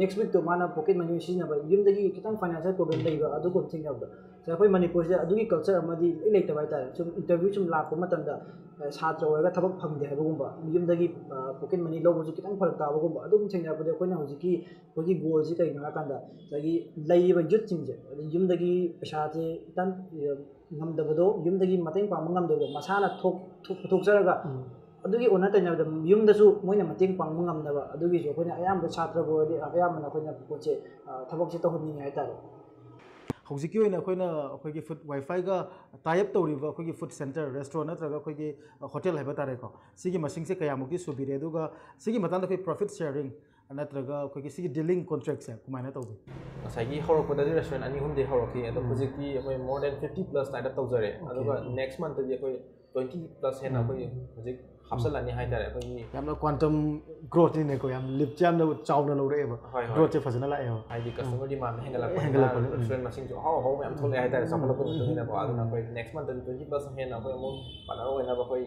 [SPEAKER 3] ꯅꯦꯛꯁ ꯋꯤꯛꯇꯣ ꯃꯥꯅ ꯄꯣꯀꯦꯠ ꯃꯅꯤ ꯁꯤꯖꯤꯟꯅꯕ ꯌꯨꯝꯗꯒꯤ ꯈꯤꯇꯪ ꯐꯥꯏꯅꯥꯟꯁꯤꯌꯦꯜ ꯄ꯭ꯔꯣꯕ꯭ꯂꯦꯝ ꯂꯩꯕ ꯑꯗꯨꯒꯨꯝꯕ ꯊꯦꯡꯅꯕꯗꯣ ꯑꯩꯈꯣꯏ ꯃꯅꯤꯄꯨꯔꯁꯤꯗ ꯑꯗꯨꯒꯤ ꯀꯜꯆꯔ ꯑꯃꯗꯤ ꯂꯣꯏ ꯂꯩꯇꯕ ꯍꯥꯏꯇꯥꯔꯦ ꯁꯨꯝ ꯏꯟꯇꯔꯚꯤꯌꯨ ꯁꯨꯝ ꯂꯥꯛꯄ ꯃꯇꯝꯗ ꯁꯥꯇ꯭ꯔ ꯑꯣꯏꯔꯒ ꯊꯕꯛ ꯐꯪꯗꯦ ꯍꯥꯏꯕꯒꯨꯝꯕ ꯌꯨꯝꯗꯒꯤ ꯄꯣꯀꯦꯠ ꯃꯅꯤ ꯂꯧꯕꯁꯨ ꯈꯤꯇꯪ ꯐꯔꯛ ꯇꯥꯕꯒꯨꯝꯕ ꯑꯗꯨꯝ ꯊꯦꯡꯅꯔꯛꯄꯗ ꯑꯩꯈꯣꯏꯅ ꯍꯧꯖꯤꯛꯀꯤ ꯑꯩꯈꯣꯏꯒꯤ ꯒꯣꯜꯁꯤ ꯀꯩꯅꯣ ꯍꯥꯏꯔꯀꯥꯟꯗ ꯉꯁꯥꯏꯒꯤ ꯂꯩꯔꯤꯕ ꯌꯨꯠꯁꯤꯡꯁꯦ ꯑꯗꯩ ꯌꯨꯝꯗꯒꯤ ꯄꯩꯁꯥꯁꯦ ꯈꯤꯇꯪ ꯉꯝꯗꯕꯗꯣ ꯌꯨꯝꯗꯒꯤ ꯃꯇꯦꯡ ꯄꯥꯡꯕ ꯉꯝꯗꯕꯗꯣ ꯃꯁꯥꯅ ꯄꯨꯊꯣꯛꯆꯔꯒ ꯑꯗꯨꯒꯤ ꯑꯣꯟꯅ ꯇꯩꯅꯕꯗ ꯌꯨꯝꯗꯁꯨ ꯃꯣꯏꯅ ꯃꯇꯦꯡ ꯄꯥꯡꯕ ꯉꯝꯗꯕ ꯑꯗꯨꯒꯤꯁꯨ ꯑꯩꯈꯣꯏꯅ ꯑꯌꯥꯝꯕ ꯁꯥꯇ꯭ꯔꯕꯨ ꯑꯣꯏꯔꯗꯤ ꯑꯌꯥꯝꯕꯅ ꯑꯩꯈꯣꯏꯅ ꯄꯣꯠꯁꯦ ꯊꯕꯛꯁꯦ ꯇꯧꯍꯟꯅꯤꯡꯉꯦ ꯍꯥꯏꯇꯥꯔꯦ
[SPEAKER 1] ꯍꯧꯖꯤꯛꯀꯤ ꯑꯣꯏꯅ ꯑꯩꯈꯣꯏꯅ ꯑꯩꯈꯣꯏꯒꯤ ꯐꯨꯗ ꯋꯥꯏꯐꯥꯏꯒ ꯇꯥꯏꯞ ꯇꯧꯔꯤꯕ ꯑꯩꯈꯣꯏꯒꯤ ꯐꯨꯗ ꯁꯦꯟꯇꯔ ꯔꯦꯁꯇꯨꯔꯦꯟ ꯅꯠꯇ꯭ꯔꯒ ꯑꯩꯈꯣꯏꯒꯤ ꯍꯣꯇꯦꯜ ꯍꯥꯏꯕ ꯇꯥꯔꯦꯀꯣ ꯁꯤꯒꯤ ꯃꯁꯤꯡꯁꯦ ꯀꯌꯥꯃꯨꯛꯇꯤ ꯁꯨꯕꯤꯔꯦ ꯑꯗꯨꯒ ꯁꯤꯒꯤ ꯃꯇꯥꯡꯗ ꯑꯩꯈꯣꯏ ꯄ꯭ꯔꯣꯐꯤꯠ ꯁꯦꯌꯥꯔꯤꯡ ꯅꯠꯇ꯭ꯔꯒ ꯑꯩꯈꯣꯏꯒꯤ ꯁꯤꯒꯤ ꯗꯤꯂꯤꯡ ꯀꯣꯟꯇ꯭ꯔꯦꯛꯁꯦ ꯀꯃꯥꯏꯅ ꯇꯧꯒꯦ
[SPEAKER 2] ꯉꯁꯥꯏꯒꯤ ꯍꯧꯔꯛꯄꯗꯗꯤ ꯔꯦꯁꯇꯨꯔꯦꯟ ꯑꯅꯤ ꯑꯍꯨꯝꯗꯤ ꯍꯧꯔꯛꯈꯤ ꯑꯗꯣ ꯍꯧꯖꯤꯛꯇꯤ ꯑꯩꯈꯣꯏ more than fifty plus type ꯇꯧꯖꯔꯦ ꯑꯗꯨꯒ ꯅꯦꯛꯁ ꯃꯟꯇꯗꯤ ꯑꯩꯈꯣꯏ ꯇ꯭ꯋꯦꯟꯇꯤ ꯄ꯭ꯂꯁ ꯍꯦꯟꯅ ꯑꯩꯈꯣꯏ ꯍꯧꯖꯤꯛ ꯍꯥꯞꯆꯜꯂꯅꯤ ꯍꯥꯏꯇꯥꯔꯦ ꯑꯩꯈꯣꯏꯒꯤ
[SPEAKER 1] ꯌꯥꯝꯅ ꯀ꯭ꯋꯥꯟꯇꯝ ꯒ꯭ꯔꯣꯠꯅꯤꯅꯦꯀꯣ ꯌꯥꯝ ꯂꯤꯞꯁꯦ ꯌꯥꯝꯅ ꯆꯥꯎꯅ ꯂꯧꯔꯛꯑꯦꯕ
[SPEAKER 2] ꯍꯣꯏ ꯍꯣꯏ
[SPEAKER 1] ꯒ꯭ꯔꯣꯠꯁꯦ ꯐꯖꯅ ꯂꯥꯛꯑꯦꯕ
[SPEAKER 2] ꯍꯥꯏꯗꯤ ꯀꯁꯇꯃꯔ ꯗꯤꯃꯥꯟ ꯍꯦꯟꯒꯠꯂꯛꯄꯅꯤꯅ
[SPEAKER 1] ꯍꯦꯟꯒꯠꯂꯛꯄꯅꯤ, ꯎꯝ.
[SPEAKER 2] ꯔꯦꯁꯇꯨꯔꯦꯟ ꯃꯁꯤꯡꯁꯨ ꯑꯍꯥꯎ ꯑꯍꯥꯎ ꯃꯌꯥꯝ ꯊꯣꯛꯂꯛꯑꯦ ꯍꯥꯏꯇꯥꯔꯦ ꯆꯥꯎꯈꯠꯂꯛꯄ ꯃꯇꯨꯡ ꯏꯟꯅꯀꯣ ꯑꯗꯨꯅ ꯑꯩꯈꯣꯏ ꯅꯦꯛꯁ ꯃꯟꯇꯗꯤ ꯇ꯭ꯋꯦꯟꯇꯤ ꯄ꯭ꯂꯁ ꯍꯦꯟꯅ ꯑꯩꯈꯣꯏ ꯑꯃꯨꯛ ꯄꯥꯔꯠꯅꯔ ꯑꯣꯏꯅꯕ ꯑꯩꯈꯣꯏ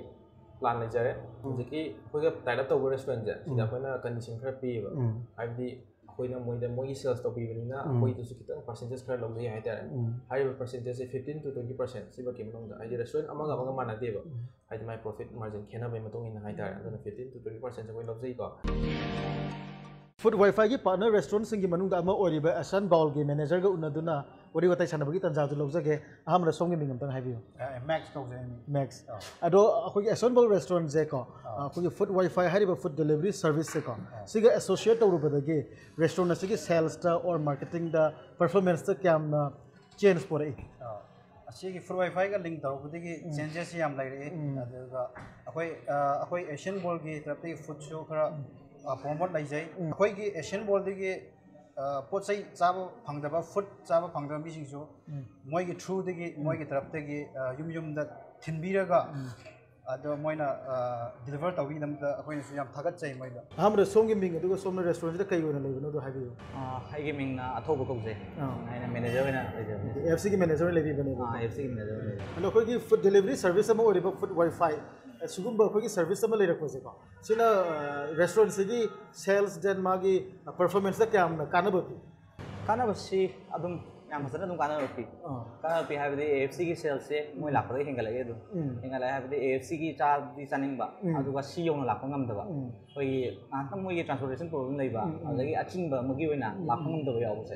[SPEAKER 2] ꯄ꯭ꯂꯥꯟ ꯂꯩꯖꯔꯦ ꯍꯧꯖꯤꯛꯀꯤ ꯑꯩꯈꯣꯏꯒ ꯇꯥꯏꯞ ꯑꯞ ꯇꯧꯕ ꯔꯦꯁꯇꯨꯔꯦꯟꯁꯦ ꯁꯤꯗ ꯑꯩꯈꯣꯏꯅ ꯀꯟꯗꯤꯁꯟ ꯈꯔ ꯄꯤꯌꯦꯕ
[SPEAKER 1] ꯎꯝ.
[SPEAKER 2] ꯍꯥꯏꯕꯗꯤ ꯑꯩꯈꯣꯏꯅ ꯃꯣꯏꯗ ꯃꯣꯏꯒꯤ ꯁꯦꯜꯁ ꯇꯧꯕꯤꯕꯅꯤꯅ ꯑꯩꯈꯣꯏꯗꯁꯨ ꯈꯤꯇꯪ ꯄꯥꯔꯁꯦꯟꯇꯦꯖ ꯈꯔ ꯂꯧꯖꯩ ꯍꯥꯏꯇꯥꯔꯦ ꯍꯥꯏꯔꯤꯕ ꯄꯥꯔꯁꯦꯟꯇꯦꯖꯁꯦ ꯐꯤꯐꯇꯤꯟ ꯇꯨ ꯇ꯭ꯋꯦꯟꯇꯤ ꯄꯥꯔꯁꯦꯟ ꯁꯤꯕꯒꯤ ꯃꯅꯨꯡꯗ ꯍꯥꯏꯗꯤ ꯔꯦꯁꯇꯨꯔꯦꯟ ꯑꯃꯒ ꯑꯃꯒ ꯃꯥꯟꯅꯗꯦꯕ ꯍꯥꯏꯗꯤ ꯃꯥꯏ ꯄ꯭ꯔꯣꯐꯤꯠ ꯃꯥꯔꯖꯤꯟ ꯈꯦꯠꯅꯕꯒꯤ ꯃꯇꯨꯡ ꯏꯟꯅ ꯍꯥꯏꯇꯥꯔꯦ ꯑꯗꯨꯅ ꯐꯤꯐꯇꯤꯟ ꯇꯨ ꯇ꯭ꯋꯦꯟꯇꯤ ꯄꯥꯔꯁꯦꯟꯁꯦ ꯑꯩꯈꯣꯏ ꯂꯧꯖꯩꯀꯣ
[SPEAKER 1] ꯐꯨꯗ ꯋꯥꯏꯐꯥꯏꯒꯤ ꯄꯥꯔꯠꯅꯔ ꯔꯦꯁꯇꯨꯔꯦꯟꯁꯤꯡꯒꯤ ꯃꯅꯨꯡꯗ ꯑꯃ ꯑꯣꯏꯔꯤꯕ ꯑꯦꯁꯟ ꯕꯥꯎꯜꯒꯤ ꯃꯦꯅꯦꯖꯔꯒ ꯎꯅꯗꯨꯅ ꯋꯥꯔꯤ ꯋꯥꯇꯥꯏ ꯁꯥꯟꯅꯕꯒꯤ ꯇꯥꯟꯖꯥꯗꯨ ꯂꯧꯖꯒꯦ ꯑꯍꯥꯟꯕꯗ ꯁꯣꯝꯒꯤ ꯃꯤꯡ ꯑꯝꯇꯪ ꯍꯥꯏꯕꯤꯌꯨ
[SPEAKER 4] ꯃꯦꯛꯁ ꯀꯧꯖꯩꯅꯤ
[SPEAKER 1] ꯃꯦꯛꯁ ꯑꯗꯣ ꯑꯩꯈꯣꯏꯒꯤ ꯑꯦꯁꯟ ꯕꯥꯎꯜ ꯔꯦꯁꯇꯨꯔꯦꯟꯁꯦ ꯀꯣ ꯑꯩꯈꯣꯏꯒꯤ ꯐꯨꯗ ꯋꯥꯏꯐꯥꯏ ꯍꯥꯏꯔꯤꯕ ꯐꯨꯗ ꯗꯦꯂꯤꯚꯔꯤ ꯁꯔꯚꯤꯁꯁꯦ ꯀꯣ ꯁꯤꯒ ꯑꯦꯁꯣꯁꯤꯌꯦꯠ ꯇꯧꯔꯨꯕꯗꯒꯤ ꯔꯦꯁꯇꯨꯔꯦꯟ ꯑꯁꯤꯒꯤ ꯁꯦꯜꯁꯇ ꯑꯣꯔ ꯃꯥꯔꯀꯦꯇꯤꯡꯗ ꯄꯔꯐꯣꯔꯃꯦꯟꯁꯇ ꯀꯌꯥꯝꯅ ꯆꯦꯟꯖ ꯄꯨꯔꯛꯏ
[SPEAKER 4] ꯑꯁꯤꯒꯤ ꯐꯨꯗ ꯋꯥꯏꯐꯥꯏꯒ ꯂꯤꯡ ꯇꯧꯔꯛꯄꯗꯒꯤ ꯆꯦꯟꯖꯦꯁꯁꯤ ꯌꯥꯝ ꯂꯩꯔꯛꯏ ꯑꯗꯨꯒ ꯑꯩꯈꯣꯏ ꯑꯩꯈꯣꯏ ꯑꯦꯁꯤꯌꯥꯟ ꯕꯣꯜꯒꯤ ꯇꯔꯞꯇꯒꯤ ꯐꯨꯗꯁꯨ ꯈꯔ ꯄ꯭ꯔꯣꯃꯣꯠ ꯂꯩꯖꯩ ꯑꯩꯈꯣꯏꯒꯤ ꯑꯦꯁꯤꯌꯥꯟ ꯕꯣꯜꯗꯒꯤ ꯄꯣꯠ ꯆꯩ ꯆꯥꯕ ꯐꯪꯗꯕ ꯐꯨꯗ ꯆꯥꯕ ꯐꯪꯗꯕ ꯃꯤꯁꯤꯡꯁꯨ ꯃꯣꯏꯒꯤ ꯊ꯭ꯔꯨꯗꯒꯤ ꯃꯣꯏꯒꯤ ꯇꯔꯞꯇꯒꯤ ꯌꯨꯝ ꯌꯨꯝꯗ ꯊꯤꯟꯕꯤꯔꯒ ꯑꯗꯣ ꯃꯣꯏꯅ ꯗꯤꯂꯤꯚꯔ ꯇꯧꯕꯤꯒꯤꯗꯃꯛꯇ ꯑꯩꯈꯣꯏꯅꯁꯨ ꯌꯥꯝ ꯊꯥꯒꯠꯆꯩ ꯃꯣꯏꯗ
[SPEAKER 1] ꯑꯍꯥꯟꯕꯗ ꯁꯣꯝꯒꯤ ꯃꯤꯡ ꯑꯗꯨꯒ ꯁꯣꯝꯅ ꯔꯦꯁꯇꯨꯔꯦꯟꯁꯤꯗ ꯀꯩ ꯑꯣꯏꯅ ꯂꯩꯕꯅꯣꯗꯣ ꯍꯥꯏꯕꯤꯌꯨ
[SPEAKER 5] ꯑꯩꯒꯤ ꯃꯤꯡꯅ ꯑꯊꯧꯕ ꯀꯧꯖꯩ
[SPEAKER 1] ꯑꯥ.
[SPEAKER 5] ꯑꯩꯅ ꯃꯦꯅꯦꯖꯔ ꯑꯣꯏꯅ ꯂꯩꯖꯕꯅꯤ
[SPEAKER 1] ꯑꯦꯐ ꯁꯤꯒꯤ ꯃꯦꯅꯦꯖꯔ ꯂꯩꯕꯤꯕꯅꯦꯕ
[SPEAKER 5] ꯑꯦꯐ ꯁꯤꯒꯤ ꯃꯦꯅꯦꯖꯔ ꯑꯣꯏꯅ ꯂꯩꯖꯕꯅꯤ
[SPEAKER 1] ꯑꯗꯣ ꯑꯩꯈꯣꯏꯒꯤ ꯐꯨꯗ ꯗꯦꯂꯤꯚꯔꯤ ꯁꯔꯚꯤꯁ ꯑꯃ ꯑꯣꯏꯔꯤꯕ ꯐꯨꯗ ꯋꯥꯏꯐꯥꯏ सुगुम्ब अखोगी सर्विस अमा लेरखोजेको सिना रेस्टोरेंट सेगी सेल्स देन मागी परफॉर्मेंस दा क्याम
[SPEAKER 5] कानबो अदम ꯌꯥꯝ ꯐꯖꯅ ꯑꯗꯨꯝ ꯀꯥꯟꯅꯕ ꯄꯤ
[SPEAKER 1] ꯑꯥ.
[SPEAKER 5] ꯀꯥꯟꯅꯕ ꯄꯤ ꯍꯥꯏꯕꯗꯤ ꯑꯦ ꯑꯦꯐ ꯁꯤꯒꯤ ꯁꯦꯜꯁꯦ ꯃꯣꯏ ꯂꯥꯛꯄꯗꯒꯤ ꯍꯦꯟꯒꯠꯂꯛꯑꯦ ꯑꯗꯨꯝ
[SPEAKER 1] ꯎꯝ.
[SPEAKER 5] ꯍꯦꯟꯒꯠꯂꯛꯑꯦ ꯍꯥꯏꯕꯗꯤ ꯑꯦ ꯑꯦꯐ ꯁꯤꯒꯤ ꯆꯥꯗꯤ ꯆꯥꯅꯤꯡꯕ ꯑꯗꯨꯒ ꯁꯤ ꯌꯧꯅ ꯂꯥꯛꯄ ꯉꯝꯗꯕ ꯑꯩꯈꯣꯏꯒꯤ ꯉꯥꯏꯍꯥꯛꯇꯪ ꯃꯣꯏꯒꯤ ꯇ꯭ꯔꯥꯟꯁꯄꯣꯔꯇꯦꯁꯟ ꯄ꯭ꯔꯣꯕ꯭ꯂꯦꯝ ꯂꯩꯕ ꯑꯗꯒꯤ ꯑꯆꯤꯟꯕ ꯑꯃꯒꯤ ꯑꯣꯏꯅ ꯂꯥꯛꯄ ꯉꯝꯗꯕ ꯌꯥꯎꯕꯁꯦ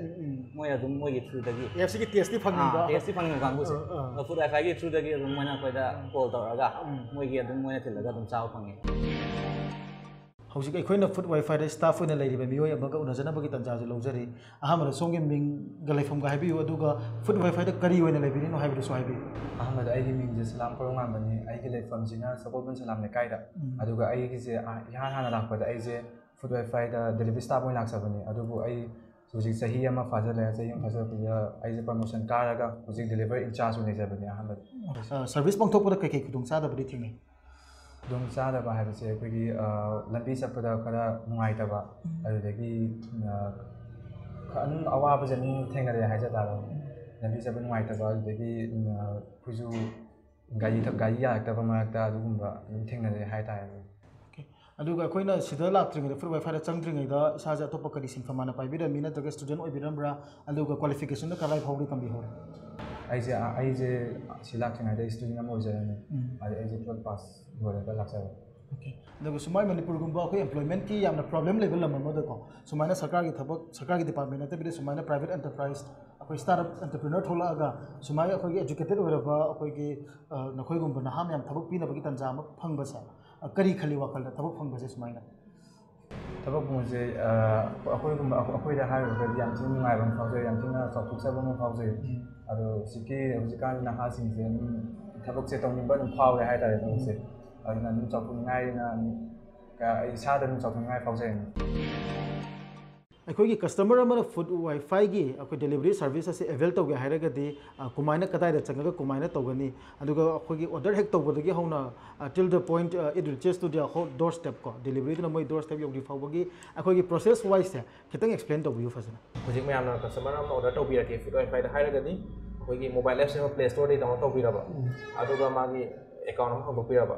[SPEAKER 5] ꯃꯣꯏ ꯑꯗꯨꯝ ꯃꯣꯏꯒꯤ ꯊ꯭ꯔꯨꯗꯒꯤ
[SPEAKER 1] ꯑꯦꯐ ꯁꯤꯒꯤ ꯇꯦꯁꯇꯤ ꯐꯪꯅꯤꯡꯕ
[SPEAKER 5] ꯇꯦꯁꯇꯤ ꯐꯪꯉꯤꯕ ꯀꯥꯡꯕꯨꯁꯦ
[SPEAKER 1] ꯑꯥ, ꯑꯥ.
[SPEAKER 5] ꯐꯨꯗ ꯋꯥꯏꯐꯥꯏꯒꯤ ꯊ꯭ꯔꯨꯗꯒꯤ ꯑꯗꯨꯝ ꯃꯣꯏꯅ ꯑꯩꯈꯣꯏꯗ ꯀꯣꯜ ꯇꯧꯔꯛꯑꯒ ꯃꯣꯏꯒꯤ ꯑꯗꯨꯝ ꯃꯣꯏꯅ ꯊꯤꯜꯂꯒ ꯑꯗꯨꯝ ꯆꯥꯕ ꯐꯪꯉꯤ
[SPEAKER 1] ꯍꯧꯖꯤꯛ ꯑꯩꯈꯣꯏꯅ ꯐꯨꯗ ꯋꯥꯏꯐꯥꯏꯗ ꯁ꯭ꯇꯥꯐ ꯑꯣꯏꯅ ꯂꯩꯔꯤꯕ ꯃꯤꯑꯣꯏ ꯑꯃꯒ ꯎꯅꯖꯅꯕꯒꯤ ꯇꯥꯟꯖꯥꯁꯨ ꯂꯧꯖꯔꯤ ꯑꯍꯥꯟꯕꯗ ꯁꯣꯝꯒꯤ ꯃꯤꯡꯒ ꯂꯩꯐꯝꯒ ꯍꯥꯏꯕꯤꯌꯨ ꯑꯗꯨꯒ ꯐꯨꯗ ꯋꯥꯏꯐꯥꯏꯗ ꯀꯔꯤ ꯑꯣꯏꯅ ꯂꯩꯕꯤꯔꯤꯅꯣ ꯍꯥꯏꯕꯗꯨꯁꯨ ꯍꯥꯏꯕꯤꯌꯨ
[SPEAKER 6] ꯑꯍꯥꯟꯕꯗ ꯑꯩꯒꯤ ꯃꯤꯡꯁꯦ ꯁꯂꯥꯝ ꯀꯣꯔꯣꯉꯥꯟꯕꯅꯤ ꯑꯩꯒꯤ ꯂꯩꯐꯝꯁꯤꯅ ꯁꯒꯣꯜꯕꯟ ꯁꯂꯥꯝ ꯂꯩꯀꯥꯏꯗ ꯑꯗꯨꯒ ꯑꯩꯒꯤꯁꯦ ꯑ- ꯏꯍꯥꯟ ꯍꯥꯟꯅ ꯂꯥꯛꯄꯗ ꯑꯩꯁꯦ ꯐꯨꯗ ꯋꯥꯏꯐꯥꯏꯗ ꯗꯦꯂꯤꯚꯔꯤ ꯁ꯭ꯇꯥꯐ ꯑꯣꯏꯅ ꯂꯥꯛꯆꯕꯅꯤ ꯑꯗꯨꯕꯨ ꯑꯩ ꯍꯧꯖꯤꯛ ꯆꯍꯤ ꯑꯃ ꯐꯥꯖꯤꯜꯂꯦ ꯆꯍꯤ ꯑꯃ ꯐꯥꯖꯤꯜꯂꯛꯄꯗ ꯑꯩꯁꯦ ꯄ꯭ꯔꯃꯣꯁꯟ ꯀꯥꯔꯒ ꯍꯧꯖꯤꯛ ꯗꯦꯂꯤꯚꯔꯤ ꯏꯟꯆꯥꯔꯖ ꯑꯣꯏꯅ ꯂꯩꯖꯕꯅꯤ ꯑꯍꯥꯟꯕꯗ
[SPEAKER 1] ꯁꯔꯚꯤꯁ ꯄꯥꯡꯊꯣꯛꯄꯗ ꯀꯩꯀꯩ ꯈꯨꯗꯣꯡꯆꯥꯗꯕꯗꯤ ꯊꯦꯡꯅꯩ
[SPEAKER 6] ꯈꯨꯗꯣꯡ ꯆꯥꯗꯕ ꯍꯥꯏꯕꯁꯦ ꯑꯩꯈꯣꯏꯒꯤ ꯑ, ꯂꯝꯕꯤ ꯆꯠꯄꯗ ꯈꯔ ꯅꯨꯡꯉꯥꯏꯇꯕ ꯑꯗꯨꯗꯒꯤ ꯑ, ꯑꯗꯨꯝ ꯑꯋꯥꯕꯁꯦ ꯑꯗꯨꯝ ꯊꯦꯡꯅꯔꯦ ꯍꯥꯏꯖ ꯇꯥꯔꯦ ꯂꯝꯕꯤ ꯆꯠꯄ ꯅꯨꯡꯉꯥꯏꯇꯕ ꯑꯗꯨꯗꯒꯤ ꯎꯝ, ꯑ, ꯑꯩꯈꯣꯏꯁꯨ ꯒꯥꯔꯤ ꯊ- ꯒꯥꯔꯤ ꯌꯥꯔꯛꯇꯕ ꯃꯔꯛꯇ ꯑꯗꯨꯒꯨꯝꯕ ꯑꯗꯨꯝ ꯊꯦꯡꯅꯔꯦ ꯍꯥꯏꯇꯥꯔꯦ
[SPEAKER 1] ꯑꯣꯀꯦ. ꯑꯗꯨꯒ ꯑꯩꯈꯣꯏꯅ ꯁꯤꯗ ꯂꯥꯛꯇ꯭ꯔꯤꯉꯩꯗ ꯐꯨꯗ ꯋꯥꯏꯐꯥꯏꯗ ꯆꯪꯗ꯭ꯔꯤꯉꯩꯗ ꯏꯁꯥꯁꯦ ꯑꯇꯣꯞꯄ ꯀꯔꯤ ꯁꯤꯟꯐꯝ ꯍꯥꯟꯅ ꯄꯥꯏꯕꯤꯔꯝꯃꯤ ꯅꯠꯇ꯭ꯔꯒ ꯁ꯭ꯇꯨꯗꯦꯟ ꯑꯣꯏꯕꯤꯔꯝꯕ꯭ꯔꯥ ꯑꯗꯨꯒ ꯀ꯭ꯋꯥꯂꯤꯐꯤꯀꯦꯁꯟꯗ ꯀꯗꯥꯏ ꯐꯥꯎꯕꯗꯤ ꯇꯝꯕꯤꯍꯧꯔꯦ
[SPEAKER 6] ꯑꯩꯁꯦ ꯑ- ꯑꯩꯁꯦ ꯁꯤ ꯂꯥꯛꯇ꯭ꯔꯤꯉꯩꯗ ꯏꯁꯇꯨꯗꯦꯟ ꯑꯃ ꯑꯣꯏꯖꯔꯝꯃꯤ ꯑꯗꯩ ꯑꯩꯁꯦ ꯇꯨꯋꯦꯜꯞ ꯄꯥꯁ ꯂꯣꯏꯔꯒ ꯂꯥꯛꯆꯕ
[SPEAKER 1] ꯑꯣꯀꯦ ꯑꯗꯨꯒ ꯁꯨꯃꯥꯏ ꯃꯅꯤꯄꯨꯔꯒꯨꯝꯕ ꯑꯩꯈꯣꯏ ꯑꯦꯝꯄ꯭ꯂꯣꯏꯃꯦꯟꯠꯀꯤ ꯌꯥꯝꯅ ꯄ꯭ꯔꯣꯕ꯭ꯂꯦꯝ ꯂꯩꯕ ꯂꯝ ꯑꯃꯗꯀꯣ ꯁꯨꯃꯥꯏꯅ ꯁꯔꯀꯥꯔꯒꯤ ꯊꯕꯛ ꯁꯔꯀꯥꯔꯒꯤ ꯗꯤꯄꯥꯔꯠꯃꯦꯟ ꯅꯠꯇꯕꯤꯗ ꯁꯨꯃꯥꯏꯅ ꯄ꯭ꯔꯥꯏꯚꯦꯠ ꯑꯦꯟꯇꯔꯄ꯭ꯔꯥꯏꯁ ꯑꯩꯈꯣꯏ ꯁ꯭ꯇꯥꯔꯠ ꯑꯞ ꯑꯦꯟꯇꯔꯄ꯭ꯔꯤꯅꯔ ꯊꯣꯛꯂꯛꯑꯒ ꯁꯨꯃꯥꯏꯅ ꯑꯩꯈꯣꯏꯒꯤ ꯑꯦꯖꯨꯀꯦꯇꯦꯠ ꯑꯣꯏꯔꯕ ꯑꯩꯈꯣꯏꯒꯤ ꯑ, ꯅꯈꯣꯏꯒꯨꯝꯕ ꯅꯍꯥ ꯃꯌꯥꯝ ꯊꯕꯛ ꯄꯤꯅꯕꯒꯤ ꯇꯥꯟꯖꯥ ꯑꯃ ꯐꯪꯕꯁꯦ ꯑ, ꯀꯔꯤ ꯈꯜꯂꯤ ꯋꯥꯈꯜꯗ ꯊꯕꯛ ꯐꯪꯕꯁꯦ ꯁꯨꯃꯥꯏꯅ
[SPEAKER 6] ꯊꯕꯛ ꯐꯪꯕꯁꯦ ꯑ, ꯑꯩꯈꯣꯏꯒꯨꯝꯕ ꯑꯩꯈꯣ- ꯑꯩꯈꯣꯏꯗ ꯍꯥꯏꯔꯨꯔꯒꯗꯤ ꯌꯥꯝ ꯊꯤꯅ ꯅꯨꯡꯉꯥꯏꯕ ꯑꯃ ꯐꯥꯎꯖꯩ ꯌꯥꯝ ꯊꯤꯅ ꯆꯥꯎꯊꯣꯛꯆꯕ ꯑꯃ ꯐꯥꯎꯖꯩ ꯑꯗꯣ ꯍꯧꯖꯤꯛꯀꯤ ꯍꯧꯖꯤꯛꯀꯥꯟꯒꯤ ꯅꯍꯥꯁꯤꯡꯁꯦ ꯑꯗꯨꯝ ꯊꯕꯛꯁꯦ ꯇꯧꯅꯤꯡꯕ ꯑꯗꯨꯝ ꯐꯥꯎꯔꯦ ꯍꯥꯏꯇꯥꯔꯦ ꯊꯕꯛꯁꯦ ꯑꯗꯨꯅ ꯑꯗꯨꯝ ꯆꯥꯎꯊꯣꯛꯅꯤꯡꯉꯥꯏꯅ ꯑꯗꯨꯝ ꯀ- ꯑꯩ ꯏꯁꯥꯗ ꯑꯗꯨꯝ ꯆꯥꯎꯊꯣꯛꯅꯤꯡꯉꯥꯏ ꯐꯥꯎꯖꯩ
[SPEAKER 1] ꯑꯩꯈꯣꯏꯒꯤ ꯀꯁꯇꯃꯔ ꯑꯃꯅ ꯐꯨꯗ ꯋꯥꯏꯐꯥꯏꯒꯤ ꯑꯩꯈꯣꯏ ꯗꯦꯂꯤꯚꯔꯤ ꯁꯥꯔꯚꯤꯁ ꯑꯁꯤ ꯑꯦꯚꯦꯜ ꯇꯧꯒꯦ ꯍꯥꯏꯔꯒꯗꯤ ꯑ, ꯀꯃꯥꯏꯅ ꯀꯗꯥꯏꯗ ꯆꯪꯉꯒ ꯀꯃꯥꯏꯅ ꯇꯧꯒꯅꯤ ꯑꯗꯨꯒ ꯑꯩꯈꯣꯏꯒꯤ ꯑꯣꯔꯗꯔ ꯍꯦꯛ ꯇꯧꯕꯗꯒꯤ ꯍꯧꯅ ꯇꯤꯜ ꯗ ꯄꯣꯏꯟꯠ ꯏꯠ ꯔꯤꯆꯦꯁ ꯇꯨ ꯗ ꯍꯣꯜ ꯗꯣꯔ ꯁ꯭ꯇꯦꯞ ꯀꯣ ꯗꯦꯂꯤꯚꯔꯤꯗꯨꯅ ꯃꯣꯏ ꯗꯣꯔ ꯁ꯭ꯇꯦꯞ ꯌꯧꯗ꯭ꯔꯤ ꯐꯥꯎꯕꯒꯤ ꯑꯩꯈꯣꯏꯒꯤ ꯄ꯭ꯔꯣꯁꯦꯁ ꯋꯥꯏꯁꯁꯦ ꯈꯤꯇꯪ ꯑꯦꯛꯁꯄ꯭ꯂꯦꯟ ꯇꯧꯕꯤꯌꯨ ꯐꯖꯅ
[SPEAKER 2] ꯍꯧꯖꯤꯛ ꯃꯌꯥꯝꯅ ꯀꯁꯇꯃꯔ ꯑꯃꯅ ꯑꯣꯔꯗꯔ ꯇꯧꯕꯤꯔꯛꯀꯦ ꯐꯨꯗ ꯋꯥꯏꯐꯥꯏꯗ ꯍꯥꯏꯔꯒꯗꯤ ꯑꯩꯈꯣꯏꯒꯤ ꯃꯣꯕꯥꯏꯜ ꯑꯦꯞꯁ ꯑꯃ ꯄ꯭ꯂꯦ ꯁ꯭ꯇꯣꯔꯗꯒꯤ ꯗꯥꯎꯟꯂꯣꯗ ꯇꯧꯕꯤꯔꯕ ꯑꯗꯨꯒ ꯃꯥꯒꯤ ꯑꯦꯀꯥꯎꯟ ꯑꯃ ꯍꯥꯡꯗꯣꯛꯄꯤꯔꯕ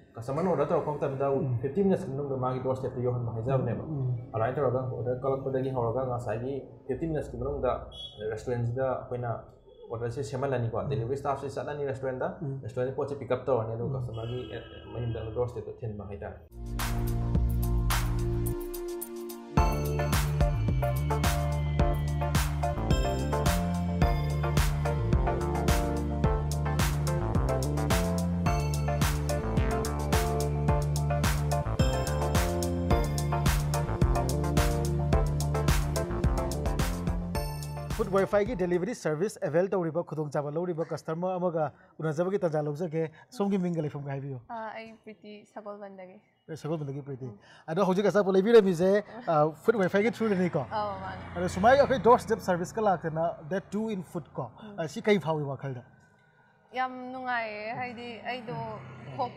[SPEAKER 2] ꯀꯁꯇꯃꯔꯅ ꯑꯣꯔꯗꯔ ꯇꯧꯔꯛꯄ ꯃꯇꯝꯗ ꯐꯤꯐꯇꯤ ꯃꯤꯅꯠꯁ ꯃꯅꯨꯡꯗ ꯃꯥꯒꯤ ꯗꯣꯔ ꯁ꯭ꯇꯦꯞꯇ ꯌꯧꯍꯟꯕ ꯍꯥꯏꯖꯕꯅꯦꯕ ꯑꯗꯨꯃꯥꯏꯅ ꯇꯧꯔꯒ ꯑꯣꯔꯗꯔ ꯀꯛꯂꯛꯄꯗꯒꯤ ꯍꯧꯔꯒ ꯉꯁꯥꯏꯒꯤ ꯐꯤꯐꯇꯤ ꯃꯤꯅꯠꯁꯀꯤ ꯃꯅꯨꯡꯗ ꯔꯦꯁꯇꯨꯔꯦꯟꯁꯤꯗ ꯑꯩꯈꯣꯏꯅ ꯑꯣꯔꯗꯔꯁꯦ ꯁꯦꯝꯍꯜꯂꯅꯤꯀꯣ ꯗꯦꯂꯤꯚꯔꯤ ꯁ꯭ꯇꯥꯐꯁꯦ ꯆꯠꯂꯅꯤ ꯔꯦꯁꯇꯨꯔꯦꯟꯗ ꯔꯦꯁꯇꯨꯔꯦꯟꯒꯤ ꯄꯣꯠꯁꯦ ꯄꯤꯛ ꯑꯞ ꯇꯧꯔꯅꯤ ꯑꯗꯨꯒ ꯀꯁꯇꯃꯔꯒꯤ ꯃꯌꯨꯝꯗ ꯗꯣꯔ ꯁ꯭ꯇꯦꯞꯇ ꯊꯤꯟꯕ ꯍꯥꯏꯇꯥꯔꯦ
[SPEAKER 1] Wifi की डिलीवरी सर्विस अवेल तौरीब खुदोंचाब लौरीब कस्टमर अमगा
[SPEAKER 7] उनाजब की तंजा
[SPEAKER 1] सोम की मिंग लेफम का हाँ आई प्रीति सबल
[SPEAKER 7] बंदगी। ए
[SPEAKER 1] सबल वाईफाई की थ्रू ने को अरे सुमाई डोर स्टेप सर्विस का। लाकना दैट टू इन
[SPEAKER 7] फुट को कई फाई वाखल खोप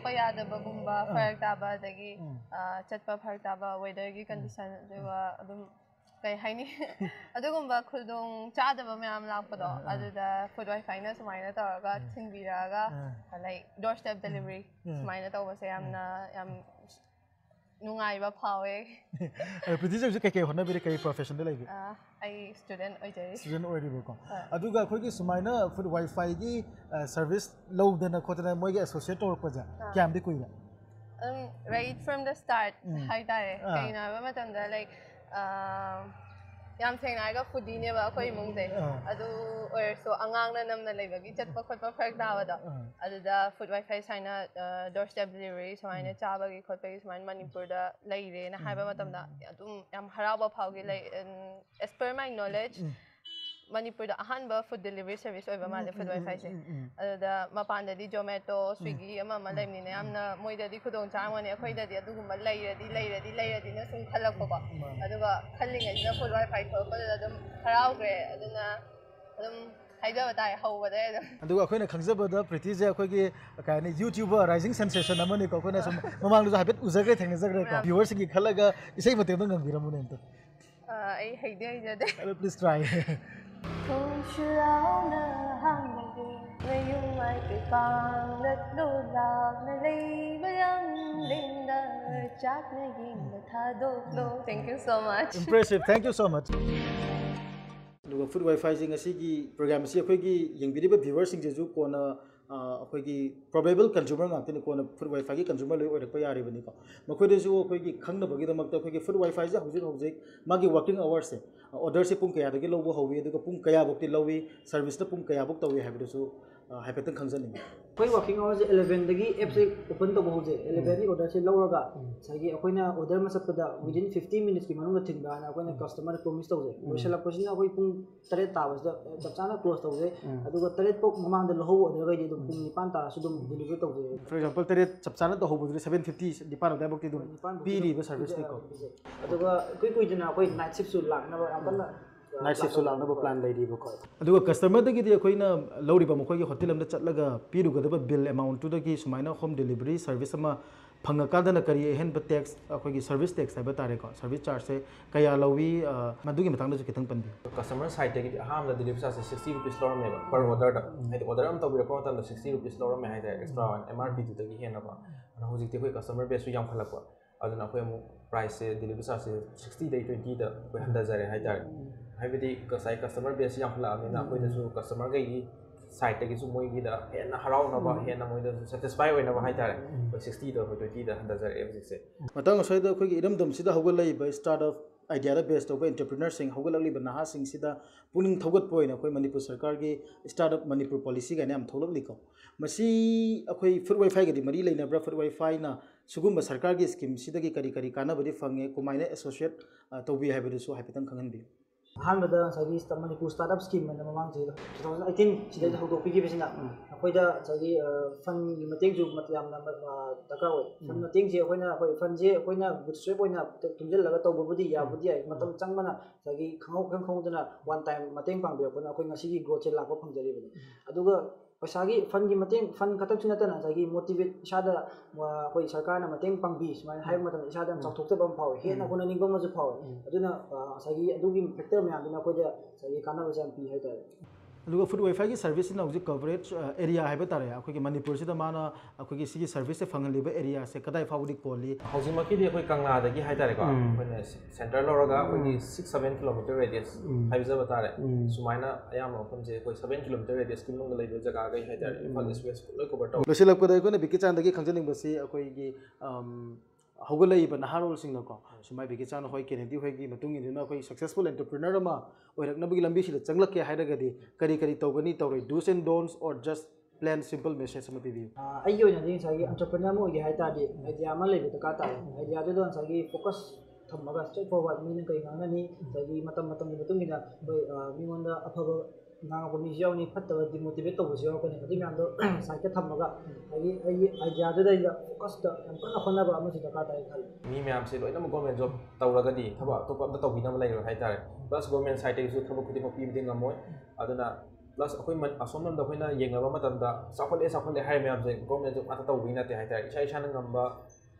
[SPEAKER 7] हम्म। फरक ताबा दगी हम्म। चतपा फरक ताबा वेदर की कंडीशन ꯀꯩ ꯍꯥꯏꯅꯤ ꯑꯗꯨꯒꯨꯝꯕ ꯈꯨꯗꯣꯡ ꯆꯥꯗꯕ ꯃꯌꯥꯝ ꯂꯥꯛꯄꯗꯣ ꯑꯗꯨꯗ ꯐꯨꯗ ꯋꯥꯏꯐꯥꯏꯅ ꯁꯨꯃꯥꯏꯅ ꯇꯧꯔꯒ ꯊꯤꯟꯕꯤꯔꯛꯑꯒ ꯂꯥꯏꯛ ꯗꯣꯔ ꯁ꯭ꯇꯦꯞ ꯗꯦꯂꯤꯚꯔꯤ ꯁꯨꯃꯥꯏꯅ ꯇꯧꯕꯁꯦ ꯌꯥꯝꯅ ꯌꯥꯝ ꯅꯨꯡꯉꯥꯏꯕ ꯐꯥꯎꯋꯦ
[SPEAKER 1] ꯄ꯭ꯔꯤꯇꯤꯁꯦ ꯍꯧꯖꯤꯛ ꯀꯩꯀꯩ ꯍꯣꯠꯅꯕꯤꯔꯤ ꯀꯩ ꯄ꯭ꯔꯣꯐꯦꯁꯟꯗ ꯂꯩꯒꯦ
[SPEAKER 7] ꯑꯥ, ꯑꯩ ꯁ꯭ꯇꯨꯗꯦꯟ ꯑꯣꯏꯖꯔꯤ
[SPEAKER 1] ꯁꯤꯖꯟ ꯑꯣꯏꯔꯤꯕꯀꯣ ꯑꯗꯨꯒ ꯑꯩꯈꯣꯏꯒꯤ ꯁꯨꯃꯥꯏꯅ ꯐꯨꯗ ꯋꯥꯏꯐꯥꯏꯒꯤ ꯁꯔꯚꯤꯁ ꯂꯧꯗꯅ ꯈꯣꯠꯇꯅ ꯃꯣꯏꯒꯤ ꯑꯦꯁꯣꯁꯤꯌꯦꯠ ꯇꯧꯔꯛꯄꯁꯦ ꯀꯌꯥꯝꯗꯤ ꯀꯨꯏꯔꯦ
[SPEAKER 7] um, right from the start ꯍꯥꯏꯇꯥꯔꯦ ꯀꯩꯒꯤꯅꯣ ꯍꯥꯏꯕ ꯃꯇꯝꯗ ꯂꯥꯏꯛ ꯌꯥꯝ ꯁꯦꯡꯅ ꯍꯥꯏꯔꯒ ꯐꯨꯗꯤꯅꯦꯕ ꯑꯩꯈꯣꯏ ꯏꯃꯨꯡꯁꯦ ꯑꯗꯨ ꯑꯣꯏꯔꯁꯨ ꯑꯉꯥꯡꯅ ꯅꯝꯅ ꯂꯩꯕꯒꯤ ꯆꯠꯄ ꯈꯣꯠꯄ ꯐꯔꯛ ꯇꯥꯕꯗꯣ ꯑꯗꯨꯗ ꯐꯨꯗ ꯋꯥꯏꯐꯥꯏ ꯁꯨꯃꯥꯏꯅ ꯗꯣꯔ ꯁ꯭ꯇꯦꯞ ꯗꯦꯂꯤꯚꯔꯤ ꯁꯨꯃꯥꯏꯅ ꯆꯥꯕꯒꯤ ꯈꯣꯠꯄꯒꯤ ꯁꯨꯃꯥꯏꯅ ꯃꯅꯤꯄꯨꯔꯗ ꯂꯩꯔꯦꯅ ꯍꯥꯏꯕ ꯃꯇꯝꯗ ꯑꯗꯨꯝ ꯌꯥꯝ ꯍꯔꯥꯎꯕ ꯐꯥꯎꯈꯤ ꯂꯩ ꯑꯦꯁ ꯄꯔ ꯃꯥꯏ ꯅꯣꯂꯦꯖ ꯃꯅꯤꯄꯨꯔꯗ ꯑꯍꯥꯟꯕ ꯐꯨꯗ ꯗꯦꯂꯤꯚꯔꯤ ꯁꯔꯚꯤꯁ ꯑꯣꯏꯕ ꯃꯥꯜꯂꯦ ꯐꯨꯗ ꯋꯥꯏꯐꯥꯏꯁꯦ ꯑꯗꯨꯗ ꯃꯄꯥꯟꯗꯗꯤ ꯖꯣꯃꯦꯇꯣ ꯁ꯭ꯋꯤꯒꯤ ꯑꯃ ꯑꯃ ꯂꯩꯕꯅꯤꯅ ꯌꯥꯝꯅ ꯃꯣꯏꯗꯗꯤ ꯈꯨꯗꯣꯡ ꯆꯥꯔꯝꯒꯅꯤ ꯑꯩꯈꯣꯏꯗꯗꯤ ꯑꯗꯨꯒꯨꯝꯕ ꯂꯩꯔꯗꯤ ꯂꯩꯔꯗꯤ ꯂꯩꯔꯗꯤꯅ ꯁꯨꯝ ꯈꯜꯂꯛꯄꯀꯣ ꯑꯗꯨꯒ ꯈꯜꯂꯤꯉꯩꯁꯤꯗ ꯐꯨꯗ ꯋꯥꯏꯐꯥꯏ ꯊꯣꯛꯂꯛꯄꯗꯨꯗ ꯑꯗꯨꯝ ꯍꯔꯥꯎꯈ꯭ꯔꯦ ꯑꯗꯨꯅ ꯑꯗꯨꯝ ꯍꯥꯏꯖꯕ ꯇꯥꯔꯦ ꯍꯧꯕꯗꯩ ꯑꯗꯨꯝ
[SPEAKER 1] ꯑꯗꯨꯒ ꯑꯩꯈꯣꯏꯅ ꯈꯪꯖꯕꯗ ꯄ꯭ꯔꯤꯇꯤꯁꯦ ꯑꯩꯈꯣꯏꯒꯤ ꯀꯩ ꯍꯥꯏꯅꯤ ꯌꯨꯇ꯭ꯌꯨꯕꯔ ꯔꯥꯏꯖꯤꯡ ꯁꯦꯟꯁꯦꯁꯟ ꯑꯃꯅꯤꯀꯣ ꯑꯩꯈꯣꯏꯅ ꯁꯨꯝ ꯃꯃꯥꯡꯗꯁꯨ ꯍꯥꯏꯐꯦꯠ ꯎꯖꯈ꯭ꯔꯦ ꯊꯦꯡꯅꯖꯈ꯭ꯔꯦꯀꯣ ꯚ꯭ꯌꯨꯋꯔꯁꯤꯡꯒꯤ ꯈꯜꯂꯒ ꯏꯁꯩ ꯃꯇꯦꯛꯇ ꯉꯪꯕꯤꯔꯝꯃꯨꯅꯦ ꯑꯝꯇ
[SPEAKER 7] ꯑꯥ, ꯑꯩ ꯍꯩꯗꯤ ꯍꯩꯖꯗꯦ
[SPEAKER 1] ꯑꯗꯣ please try
[SPEAKER 7] Thank you so much.
[SPEAKER 1] Impressive, thank you so much. ꯑꯗꯨꯒ ꯐꯨꯗ ꯋꯥꯏꯐꯥꯏꯁꯤꯡ programs, ꯄ꯭ꯔꯣꯒ꯭ꯔꯥꯝ ꯑꯁꯤ अखोगी प्रोबेबल कंज्यूमर नाते कौन फ़ूड वाईफाई की कंज्यूमर लोग ओरक यारेबनी को मखोदेसु अखोगी वाईफाई जे हौजिक हौजिक मागी वर्किंग आवर्स से ऑर्डर से पुंग कयादगी लौबो हौवी अदुगा पुंग कयाबोक्ति लौवी सर्विस न पुंग कयाबोक तौवी हाइबेदसु हाइपेतन
[SPEAKER 3] ꯑꯩꯈꯣꯏ ꯋꯥꯔꯀꯤꯡ ꯑꯋꯥꯔꯁꯦ ꯑꯦꯂꯚꯦꯟꯗꯒꯤ ꯑꯦꯞꯁꯦ ꯑꯣꯄꯟ ꯇꯧꯕ ꯍꯧꯖꯩ ꯑꯦꯂꯚꯦꯟꯒꯤ ꯑꯣꯔꯗꯔꯁꯦ ꯂꯧꯔꯒ ꯉꯁꯥꯏꯒꯤ ꯑꯩꯈꯣꯏꯅ ꯑꯣꯔꯗꯔ ꯑꯃ ꯆꯠꯄꯗ ꯋꯤꯗꯤꯟ ꯐꯤꯐꯇꯤ ꯃꯤꯅꯤꯠꯁꯀꯤ ꯃꯅꯨꯡꯗ ꯊꯤꯟꯕ ꯍꯥꯏꯅ ꯑꯩꯈꯣꯏꯅ ꯀꯁꯇꯃꯔꯗ ꯄ꯭ꯔꯣꯃꯤꯁ ꯇꯧꯖꯩ ꯂꯣꯏꯁꯤꯜꯂꯛꯄꯁꯤꯅ ꯑꯩꯈꯣꯏ ꯄꯨꯡ ꯇꯔꯦꯠ ꯇꯥꯕꯁꯤꯗ ꯆꯞ ꯆꯥꯅ ꯀ꯭ꯂꯣꯖ ꯇꯧꯖꯩ ꯑꯗꯨꯒ ꯇꯔꯦꯠ ꯐꯥꯎ ꯃꯃꯥꯡꯗ ꯂꯧꯍꯧꯕ ꯑꯣꯔꯗꯔꯈꯩꯗꯤ ꯑꯗꯨꯝ ꯄꯨꯡ ꯅꯤꯄꯥꯟ ꯇꯥꯔꯁꯨ ꯑꯗꯨꯝ ꯗꯦꯂꯤꯚꯔꯤ ꯇꯧꯖꯩ
[SPEAKER 1] ꯐꯣꯔ ꯑꯦꯛꯖꯥꯝꯄꯜ ꯇꯔꯦꯠ ꯆꯞ ꯆꯥꯅ ꯇꯧꯍꯧꯕꯗꯨꯗꯤ ꯁꯚꯦꯟ ꯐꯤꯐꯇꯤ ꯅꯤꯄꯥꯟ ꯑꯗꯨꯋꯥꯏꯐꯥꯎꯇꯤ ꯑꯗꯨꯝ ꯄꯤꯔꯤꯕ ꯁꯔꯚꯤꯁꯅꯤꯀꯣ
[SPEAKER 3] ꯑꯗꯨꯒ ꯏꯀꯨꯏ ꯀꯨꯏꯗꯅ ꯑꯩꯈꯣꯏ ꯅꯥꯏꯠ ꯁꯤꯞꯁꯨ ꯂꯥꯛꯅꯕ ꯌꯥꯝ ꯀꯟꯅ
[SPEAKER 2] नाइट शिफ्ट लाने प्लान लेब कस्टमर अखोना मोई होटल चलग पीरुगद बिल अमाउंट सूमायन होम डिलीवरी सर्विस फंगकादन करी अहम टैक्स अखोई सर्विस टैक्स है तारेको सर्विस चार्ज से क्या लौवी खतंग पन्दी कस्टमर साइड अहम डिलीवरी चार्ज सिक्सटी रुपीस लौरमे पर ऑर्डर ऑर्डर तौर सिक्सटी रुपीस लौरमे एक्सट्रा एम आर पी हेनब होती अखोई कस्टमर बेस यामखलप प्राइस
[SPEAKER 1] से डिलीवरी चार्ज से सिक्सटी ट्वेंटी हंधजरें आइडिया बेस्ट होगा इंटरप्रीनर होगा नहा पुनपो मनपुर सरकार की स्टार्टअप मनपुर पॉलिसी का थोलो मसी फुड वाईफाई की मरी लेना फुड वाईफाई ना सूगम सरकार की स्कीम से कहीं कहीं कानबद्दी फंगे कमायने एसोसीएट तौर है भी
[SPEAKER 3] ꯑꯍꯥꯟꯕꯗ ꯉꯁꯥꯏꯒꯤ ꯃꯅꯤꯄꯨꯔ ꯁ꯭ꯇꯥꯔꯠ ꯑꯞ ꯁ꯭ꯀꯤꯝ ꯑꯅ ꯃꯃꯥꯡꯁꯤꯗ ꯇꯨ ꯊꯥꯎꯖꯟ ꯑꯩꯠꯇꯤꯟ ꯁꯤꯗꯩꯗ ꯍꯧꯗꯣꯛꯄꯤꯈꯤꯕꯁꯤꯅ ꯑꯩꯈꯣꯏꯗ ꯉꯁꯥꯏꯒꯤ ꯐꯟꯒꯤ ꯃꯇꯦꯡꯁꯨ ꯌꯥꯝꯅ ꯗꯔꯀꯥꯔ ꯑꯣꯏ ꯐꯟ ꯃꯇꯦꯡꯁꯦ ꯑꯩꯈꯣꯏꯅ ꯑꯩꯈꯣꯏ ꯐꯟꯁꯦ ꯑꯩꯈꯣꯏꯅ ꯕꯨꯠꯁ꯭ꯇ꯭ꯔꯦꯞ ꯑꯣꯏꯅ ꯇꯨꯡꯁꯤꯜꯂꯒ ꯇꯧꯕꯕꯨꯗꯤ ꯌꯥꯕꯨꯗꯤ ꯌꯥꯏ ꯃꯇꯝ ꯆꯪꯕꯅ ꯉꯁꯥꯏꯒꯤ ꯈꯪꯍꯧ ꯈꯪꯍꯧꯗꯅ ꯋꯥꯟ ꯇꯥꯏꯝ ꯃꯇꯦꯡ ꯄꯥꯡꯕꯤꯔꯛꯄꯅ ꯑꯩꯈꯣꯏ ꯉꯁꯤꯒꯤ ꯒ꯭ꯔꯣꯠꯁꯦ ꯂꯥꯛꯄ ꯐꯪꯖꯔꯤꯕꯅꯤ ꯑꯗꯨꯒ ꯄꯩꯁꯥꯒꯤ ꯐꯟꯒꯤ ꯃꯇꯦꯡ ꯐꯟ ꯈꯛꯇꯪꯁꯨ ꯅꯠꯇꯅ ꯉꯁꯥꯏꯒꯤ ꯃꯣꯇꯤꯚꯦꯠ ꯏꯁꯥꯗ ꯑꯩꯈꯣꯏ ꯁꯔꯀꯥꯔꯅ ꯃꯇꯦꯡ ꯄꯥꯡꯕꯤ ꯁꯨꯃꯥꯏꯅ ꯍꯥꯏꯕ ꯃꯇꯝꯗ ꯏꯁꯥꯗ ꯌꯥꯝ ꯆꯥꯎꯊꯣꯛꯆꯕ ꯑꯃ ꯐꯥꯎꯏ ꯍꯦꯟꯅ ꯍꯣꯠꯅꯅꯤꯡꯕ ꯑꯃꯁꯨ ꯐꯥꯎꯏ ꯑꯗꯨꯅ ꯉꯁꯥꯏꯒꯤ ꯑꯗꯨꯒꯤ ꯐꯦꯛꯇꯔ ꯃꯌꯥꯝꯗꯨꯅ ꯑꯩꯈꯣꯏꯗ ꯉꯁꯥꯏꯒꯤ ꯀꯥꯟꯅꯕꯁꯦ ꯌꯥꯝ ꯄꯤ ꯍꯥꯏꯇꯥꯔꯦ
[SPEAKER 1] ꯑꯗꯨꯒ ꯐꯨꯗ ꯋꯥꯏꯐꯥꯏꯒꯤ ꯁꯔꯚꯤꯁꯁꯤꯅ ꯍꯧꯖꯤꯛ ꯀꯚꯔꯦꯖ ꯑꯦꯔꯤꯌꯥ ꯍꯥꯏꯕ ꯇꯥꯔꯦ ꯑꯩꯈꯣꯏꯒꯤ ꯃꯅꯤꯄꯨꯔꯁꯤꯗ ꯃꯥꯅ ꯑꯩꯈꯣꯏꯒꯤ ꯁꯤꯒꯤ ꯁꯔꯚꯤꯁꯁꯦ ꯐꯪꯍꯜꯂꯤꯕ ꯑꯦꯔꯤꯌꯥꯁꯦ ꯀꯗꯥꯏ ꯐꯥꯎꯕꯗꯤ ꯀꯣꯜꯂꯤ
[SPEAKER 2] ꯍꯧꯖꯤꯛꯃꯛꯀꯤꯗꯤ ꯑꯩꯈꯣꯏ ꯀꯪꯂꯥꯗꯒꯤ ꯍꯥꯏꯇꯥꯔꯦꯀꯣ ꯑꯩꯈꯣꯏꯅ ꯁꯦꯟꯇꯔ ꯂꯧꯔꯒ ꯑꯩꯈꯣꯏꯒꯤ ꯁꯤꯛꯁ ꯁꯕꯦꯟ ꯀꯤꯂꯣꯃꯤꯇꯔ ꯔꯦꯗꯤꯌꯁ ꯍꯥꯏꯖꯕ ꯇꯥꯔꯦ ꯁꯨꯃꯥꯏꯅ ꯑꯌꯥꯝꯕ ꯃꯐꯝꯁꯦ ꯑꯩꯈꯣꯏ ꯁꯕꯦꯟ ꯀꯤꯂꯣꯃꯤꯇꯔ ꯔꯦꯗꯤꯌꯁꯀꯤ ꯃꯅꯨꯡꯗ ꯂꯩꯕ ꯖꯒꯥꯈꯩ ꯍꯥꯏꯇꯥꯔꯦ ꯏꯝꯐꯥꯜ ꯏꯁ ꯋꯦꯁ ꯂꯣꯏ ꯀꯣꯚꯔ ꯇꯧꯋꯦ
[SPEAKER 1] ꯂꯣꯏꯁꯤꯜꯂꯛꯄꯗ ꯑꯩꯈꯣꯏꯅ ꯕꯤꯀꯤꯆꯥꯟꯗꯒꯤ ꯈꯪꯖꯅꯤꯡꯕꯁꯤ ꯑꯩꯈꯣꯏꯒꯤ ꯍꯧꯒꯠꯂꯛꯏꯕ ꯅꯍꯥꯔꯣꯜꯁꯤꯡꯅꯀꯣ ꯁꯨꯃꯥꯏ ꯕꯤꯀꯤꯆꯥꯟ ꯍꯣꯏ ꯀꯦꯅꯦꯗꯤ ꯍꯣꯏꯒꯤ ꯃꯇꯨꯡ ꯏꯟꯗꯨꯅ ꯑꯩꯈꯣꯏ ꯁꯛꯁꯦꯁꯐꯨꯜ ꯑꯦꯟꯇꯔꯄ꯭ꯔꯤꯅꯔ ꯑꯃ ꯑꯣꯏꯔꯛꯅꯕꯒꯤ ꯂꯝꯕꯤꯁꯤꯗ ꯆꯪꯂꯛꯀꯦ ꯍꯥꯏꯔꯒꯗꯤ ꯀꯔꯤ ꯀꯔꯤ ꯇꯧꯒꯅꯤ ꯇꯧꯔꯣꯏ ꯗꯨꯁ and don'ts or just plan simple message ꯑꯃ ꯄꯤꯕꯤꯌꯨ
[SPEAKER 3] ꯑꯩꯒꯤ ꯑꯣꯏꯅꯗꯤ ꯉꯁꯥꯏꯒꯤ ꯑꯟꯇꯔꯄ꯭ꯔꯤꯅꯔ ꯑꯃ ꯑꯣꯏꯒꯦ ꯍꯥꯏ ꯇꯥꯔꯗꯤ ꯑꯥꯏꯗꯤꯌꯥ ꯑꯃ ꯂꯩꯕ ꯗꯔꯀꯥꯔ ꯇꯥꯏ ꯑꯥꯏꯗꯤꯌꯥꯗꯨꯗ ꯉꯁꯥꯏꯒꯤ ꯐꯣꯀꯁ ꯊꯝꯃꯒ ꯁ꯭ꯇ꯭ꯔꯦꯠ ꯐꯣꯔꯋꯥꯔꯗ ꯃꯤꯅ ꯀꯔꯤ ꯉꯥꯡꯅꯅꯤ ꯑꯗꯒꯤ ꯃꯇꯝ ꯃꯇꯝꯒꯤ ꯃꯇꯨꯡ ꯏꯟꯅ ꯑꯩꯈꯣꯏ ꯃꯤꯉꯣꯟꯗ ꯑꯐꯕ ꯉꯥꯡꯉꯛꯄ ꯃꯤꯁꯨ ꯌꯥꯎꯅꯤ ꯐꯠꯇꯕ ꯗꯤꯃꯣꯇꯤꯚꯦꯠ ꯇꯧꯕꯁꯨ ꯌꯥꯎꯔꯛꯀꯅꯤ ꯑꯗꯨ ꯃꯌꯥꯝꯗꯣ ꯁꯥꯏꯠꯇ ꯊꯝꯃꯒ ꯑꯩꯒꯤ ꯑꯩꯒꯤ ꯑꯥꯏꯗꯤꯌꯥꯗꯨꯗꯩꯗ ꯐꯣꯀꯁꯇ ꯌꯥꯝ ꯀꯟꯅ ꯍꯣꯠꯅꯕ ꯑꯃꯁꯨ ꯗꯔꯀꯥꯔ ꯇꯥꯏ ꯈꯜꯂꯤ
[SPEAKER 2] ꯃꯤ ꯃꯌꯥꯝꯁꯦ ꯂꯣꯏꯅꯃꯛ ꯒꯣꯔꯃꯦꯟ ꯖꯣꯕ ꯇꯧꯔꯒꯗꯤ ꯊꯕꯛ ꯑꯇꯣꯞꯄ ꯑꯝꯇ ꯇꯧꯕꯤꯅꯕ ꯂꯩꯔꯣꯏ ꯍꯥꯏꯇꯥꯔꯦ ꯄ꯭ꯂꯁ ꯒꯣꯔꯃꯦꯟ ꯁꯥꯏꯠꯇꯒꯤꯁꯨ ꯊꯕꯛ ꯈꯨꯗꯤꯡꯃꯛ ꯄꯤꯕꯗꯤ ꯉꯝꯃꯣꯏ ꯑꯗꯨꯅ ꯄ꯭ꯂꯁ ꯑꯩꯈꯣꯏ ꯑꯁꯣꯝꯂꯣꯝꯗ ꯑꯩꯈꯣꯏꯅ ꯌꯦꯡꯅꯕ ꯃꯇꯝꯗ ꯆꯥꯎꯈꯠꯂꯦ ꯆꯥꯎꯈꯠꯂꯦ ꯍꯥꯏꯔꯤ ꯃꯌꯥꯝꯁꯦ ꯒꯣꯔꯃꯦꯟ ꯖꯣꯕ ꯉꯥꯛꯇ ꯇꯧꯕꯒꯤ ꯅꯠꯇꯦ ꯍꯥꯏꯇꯥꯔꯦ ꯏꯁꯥ ꯏꯁꯥꯅ ꯉꯝꯕ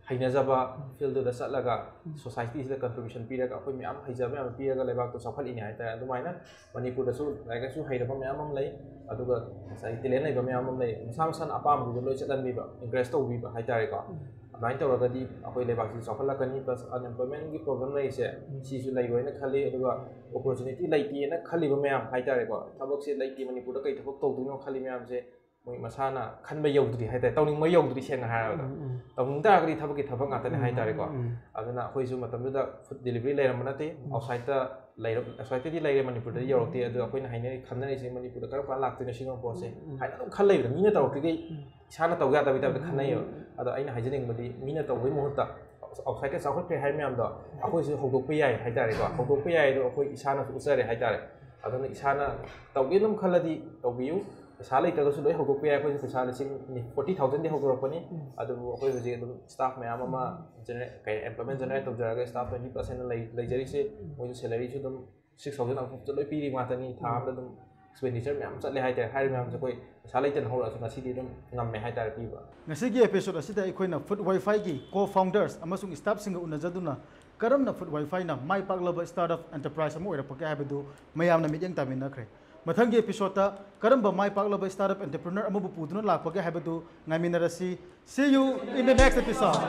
[SPEAKER 2] ꯍꯩꯅꯖꯕ ꯐꯤꯜꯗꯨꯗ ꯆꯠꯂꯒ ꯁꯣꯁꯥꯏꯇꯤꯁꯤꯗ ꯀꯟꯇ꯭ꯔꯤꯕ꯭ꯌꯨꯁꯟ ꯄꯤꯔꯒ ꯑꯩꯈꯣꯏ ꯃꯌꯥꯝ ꯍꯩꯖꯕ ꯃꯌꯥꯝ ꯄꯤꯔꯒ ꯂꯩꯕꯥꯛꯇꯣ ꯆꯥꯎꯈꯠꯂꯤꯅꯤ ꯍꯥꯏꯇꯥꯔꯦ ꯑꯗꯨꯃꯥꯏꯅ ꯃꯅꯤꯄꯨꯔꯗꯁꯨ ꯂꯥꯏꯔꯤꯛ ꯂꯥꯏꯁꯨ ꯍꯩꯔꯕ ꯃꯌꯥꯝ ꯑꯃ ꯂꯩ ꯑꯗꯨꯒ ꯉꯁꯥꯏ ꯇꯦꯂꯦꯟ ꯂꯩꯕ ꯃꯌꯥꯝ ꯑꯃ ꯂꯩ ꯃꯁꯥ ꯃꯁꯥꯅ ꯑꯄꯥꯝꯕꯗꯨꯗ ꯂꯣꯏ ꯆꯠꯍꯟꯕꯤꯕ ꯏꯟꯀꯔꯦꯖ ꯇꯧꯕꯤꯕ ꯍꯥꯏꯇꯥꯔꯦꯀꯣ ꯑꯗꯨꯃꯥꯏꯅ ꯇꯧꯔꯒꯗꯤ ꯑꯩꯈꯣꯏ ꯂꯩꯕꯥꯛꯁꯤ ꯆꯥꯎꯈꯠꯂꯛꯀꯅꯤ ꯄ꯭ꯂꯁ ꯑꯟꯑꯦꯝꯄ꯭ꯂꯣꯏꯃꯦꯟꯒꯤ ꯄ꯭ꯔꯣꯕ꯭ꯂꯦꯝ ꯂꯩꯔꯤꯁꯦ ꯁꯤꯁꯨ ꯂꯩꯔꯣꯏꯅ ꯈꯜꯂꯤ ꯑꯗꯨꯒ ꯑꯣꯄꯣꯔꯆꯨꯅꯤꯇꯤ ꯂꯩꯇꯦꯅ ꯈꯜꯂꯤꯕ ꯃꯌꯥꯝ ꯍꯥꯏꯇꯥꯔꯦꯀꯣ ꯊꯕꯛꯁꯦ ꯂꯩꯇꯦ ꯃꯅꯤꯄꯨꯔꯗ ꯀꯩ ꯊꯕꯛ ꯇꯧꯗꯣꯏꯅꯣ ꯈꯜꯂꯤ ꯃꯌꯥꯝꯁꯦ ꯃꯣꯏ ꯃꯁꯥꯅ ꯈꯟꯕ ꯌꯧꯗ꯭ꯔꯤ ꯍꯥꯏꯇꯥꯔꯦ ꯇꯧꯅꯤꯡꯕ ꯌꯧꯗ꯭ꯔꯤ ꯁꯦꯡꯅ ꯍꯥꯏꯔꯕꯗ ꯇꯧꯅꯤꯡ ꯇꯥꯔꯒꯗꯤ ꯊꯕꯛꯀꯤ ꯊꯕꯛ ꯉꯥꯛꯇꯅꯦ ꯍꯥꯏꯇꯥꯔꯦꯀꯣ ꯑꯗꯨꯅ ꯑꯩꯈꯣꯏꯁꯨ ꯃꯇꯝꯗꯨꯗ ꯐꯨꯗ ꯗꯦꯂꯤꯚꯔꯤ ꯂꯩꯔꯝꯕ ꯅꯠꯇꯦ ꯑꯥꯎꯠꯁꯥꯏꯗꯇ ꯂꯩꯔ ꯑꯥꯎꯠꯁꯥꯏꯗꯇꯗꯤ ꯂꯩꯔꯦ ꯃꯅꯤꯄꯨꯔꯗꯗꯤ ꯌꯧꯔꯛꯇꯦ ꯑꯗꯨ ꯑꯩꯈꯣꯏꯅ ꯍꯥꯏꯅꯔꯤ ꯈꯟꯅꯔꯤꯁꯦ ꯃꯅꯤꯄꯨꯔꯗ ꯀꯔꯝ ꯀꯥꯟ ꯂꯥꯛꯇꯣꯏꯅꯣ ꯁꯤꯒꯨꯝꯕ ꯄꯣꯠꯁꯦ ꯍꯥꯏꯅ ꯑꯗꯨꯝ ꯈꯜ ꯂꯩꯕꯗ ꯃꯤꯅ ꯇꯧꯔꯛꯇ꯭ꯔꯤꯈꯩ ꯏꯁꯥꯅ ꯇꯧ ꯌꯥꯗꯕꯒꯤ ꯇꯥꯏꯞꯇ ꯈꯟꯅꯩꯌꯦꯕ ꯑꯗꯣ ꯑꯩꯅ ꯍꯥꯏꯖꯅꯤꯡꯕꯗꯤ ꯃꯤꯅ ꯇꯧꯕꯒꯤ ꯃꯍꯨꯠꯇ ꯑꯥꯎꯠꯁꯥꯏꯗꯇ ꯆꯥꯎꯈꯠꯈ꯭ꯔꯦ ꯍꯥꯏꯕ ꯃꯌꯥꯝꯗꯣ ꯑꯩꯈꯣꯏꯁꯨ ꯍꯧꯗꯣꯛꯄ ꯌꯥꯏ ꯍꯥꯏꯇꯥꯔꯦꯀꯣ ꯍꯧꯗꯣꯛꯄ ꯌꯥꯏ ꯑꯗꯣ ꯑꯩꯈꯣꯏ ꯏꯁꯥꯅꯁꯨ ꯎꯠꯆꯔꯦ ꯍꯥꯏꯇꯥꯔꯦ ꯑꯗꯨꯅ ꯏꯁꯥꯅ ꯇꯧꯒꯦ ꯑꯗꯨꯝ ꯈꯜꯂꯗꯤ ꯇꯧꯕꯤꯌꯨ पैसा लेटू लोग हौदप है पैसा लिंग फोर्टी थाउजेंडे हौदरपने अखोजे स्टाफ मैम जनरे कई एम्प्लॉयमेंट जनरेट तौजर स्टाफ ट्वेंटी परसेंट लेजरीसे मोजु सैलरी सिक्स थाउज़ेंड अब लो पीरीनी था एक्सपेंडिचर मैम चल है मैम अखोई पैसा लेटन हौरसमें पीब एपिसोड अखोन फ़ूड वाईफाई की को फाउंडर्स स्टाफ सिंह उनजदना करम फ़ूड वाईफाई माई
[SPEAKER 1] पालब स्टार्टअप एंटरप्राइज मैम मियन तामीनख्रे ꯀꯣ ꯐꯥꯎꯟꯗꯔꯁ ꯑꯃꯁꯨꯡ ꯁ꯭ꯇꯥꯐꯁꯤꯡꯒ ꯎꯅꯖꯗꯨꯅ ꯀꯔꯝꯅ ꯐꯨꯗ ꯋꯥꯏꯐꯥꯏꯅ ꯃꯥꯏ ꯄꯥꯛꯂꯕ ꯁ꯭ꯇꯥꯔꯠꯑꯞ ꯑꯦꯟꯇꯔꯄ꯭ꯔꯥꯏꯁ ꯑꯃ ꯑꯣꯏꯔꯛꯄꯒꯦ ꯍꯥꯏꯕꯗꯨ ꯃꯌꯥꯝꯅ ꯃꯤꯠꯌꯦꯡ ꯇꯥꯃꯤꯟꯅꯈ꯭ꯔꯦ ꯃꯊꯪꯒꯤ ꯑꯦꯄꯤꯁꯣꯗꯇ ꯀꯔꯝꯕ ꯃꯥꯏ ꯄꯥꯛꯂꯕ ꯁ꯭ꯇꯥꯔꯠꯑꯞ ꯑꯦꯟꯇꯔꯄ꯭ꯔꯤꯅꯔ ꯑꯃꯕꯨ ꯄꯨꯗꯨꯅ ꯂꯥꯛꯄꯒꯦ ꯍꯥꯏꯕꯗꯨ ꯉꯥꯏꯃꯤꯟꯅꯔꯁꯤ ꯁꯤ ꯌꯨ ꯏꯟ ꯗ ꯅꯦꯛꯁ ꯑꯦꯄꯤꯁꯣꯗ